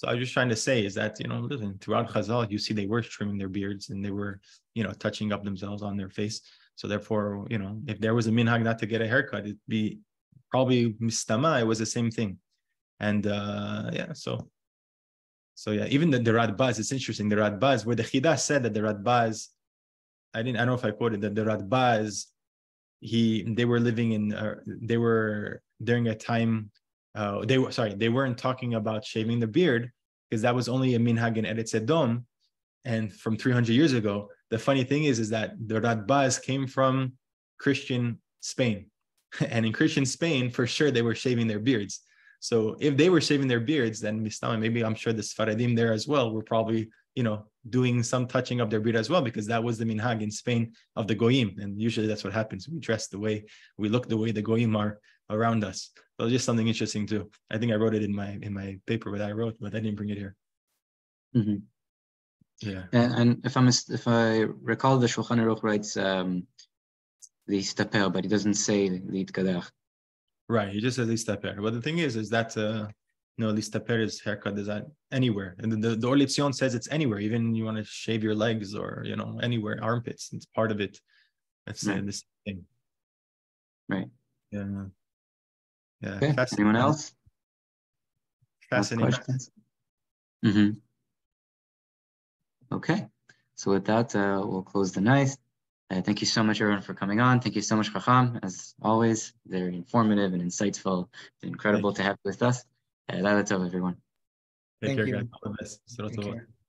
So I was just trying to say is that you know, listen, throughout Chazal, you see they were trimming their beards and they were, you know, touching up themselves on their face. So therefore, you know, if there was a minhag not to get a haircut, it'd be probably mistama. It was the same thing, and uh, yeah. So, so yeah. Even the, the Radbaz, it's interesting. The Radbaz, where the Chida said that the Radbaz, I didn't. I don't know if I quoted that the Radbaz, he they were living in. Uh, they were during a time. Uh, they were sorry. They weren't talking about shaving the beard because that was only a minhag in Eretz Edom, and from 300 years ago the funny thing is, is that the Radbaz came from Christian Spain. <laughs> And in Christian Spain, for sure, they were shaving their beards. So if they were shaving their beards, then maybe I'm sure the Sfaradim there as well were probably, you know, doing some touching of their beard as well, because that was the minhag in Spain of the goyim. And usually that's what happens. We dress the way, we look the way the goyim are around us. So just something interesting too. I think I wrote it in my in my paper that I wrote, but I didn't bring it here. Mm-hmm. Yeah. And, and if I'm if I recall, the Shulchan Aruch writes um, listaper, but he doesn't say the litkader. Right. He just says listaper. But the thing is, is that uh, you know listaper is haircut is that anywhere, and the the, the Or LeTzion says it's anywhere. Even you want to shave your legs or you know anywhere, armpits. It's part of it. That's right. uh, the same thing. Right. Yeah. Yeah. Okay. Anyone else? Fascinating. Mm-hmm. Okay. So with that, uh, we'll close the night. Uh, thank you so much, everyone, for coming on. Thank you so much, Chacham, as always. Very informative and insightful. Incredible to have you with us. Uh, Tov, everyone. Take Thank care, you. guys. All the best.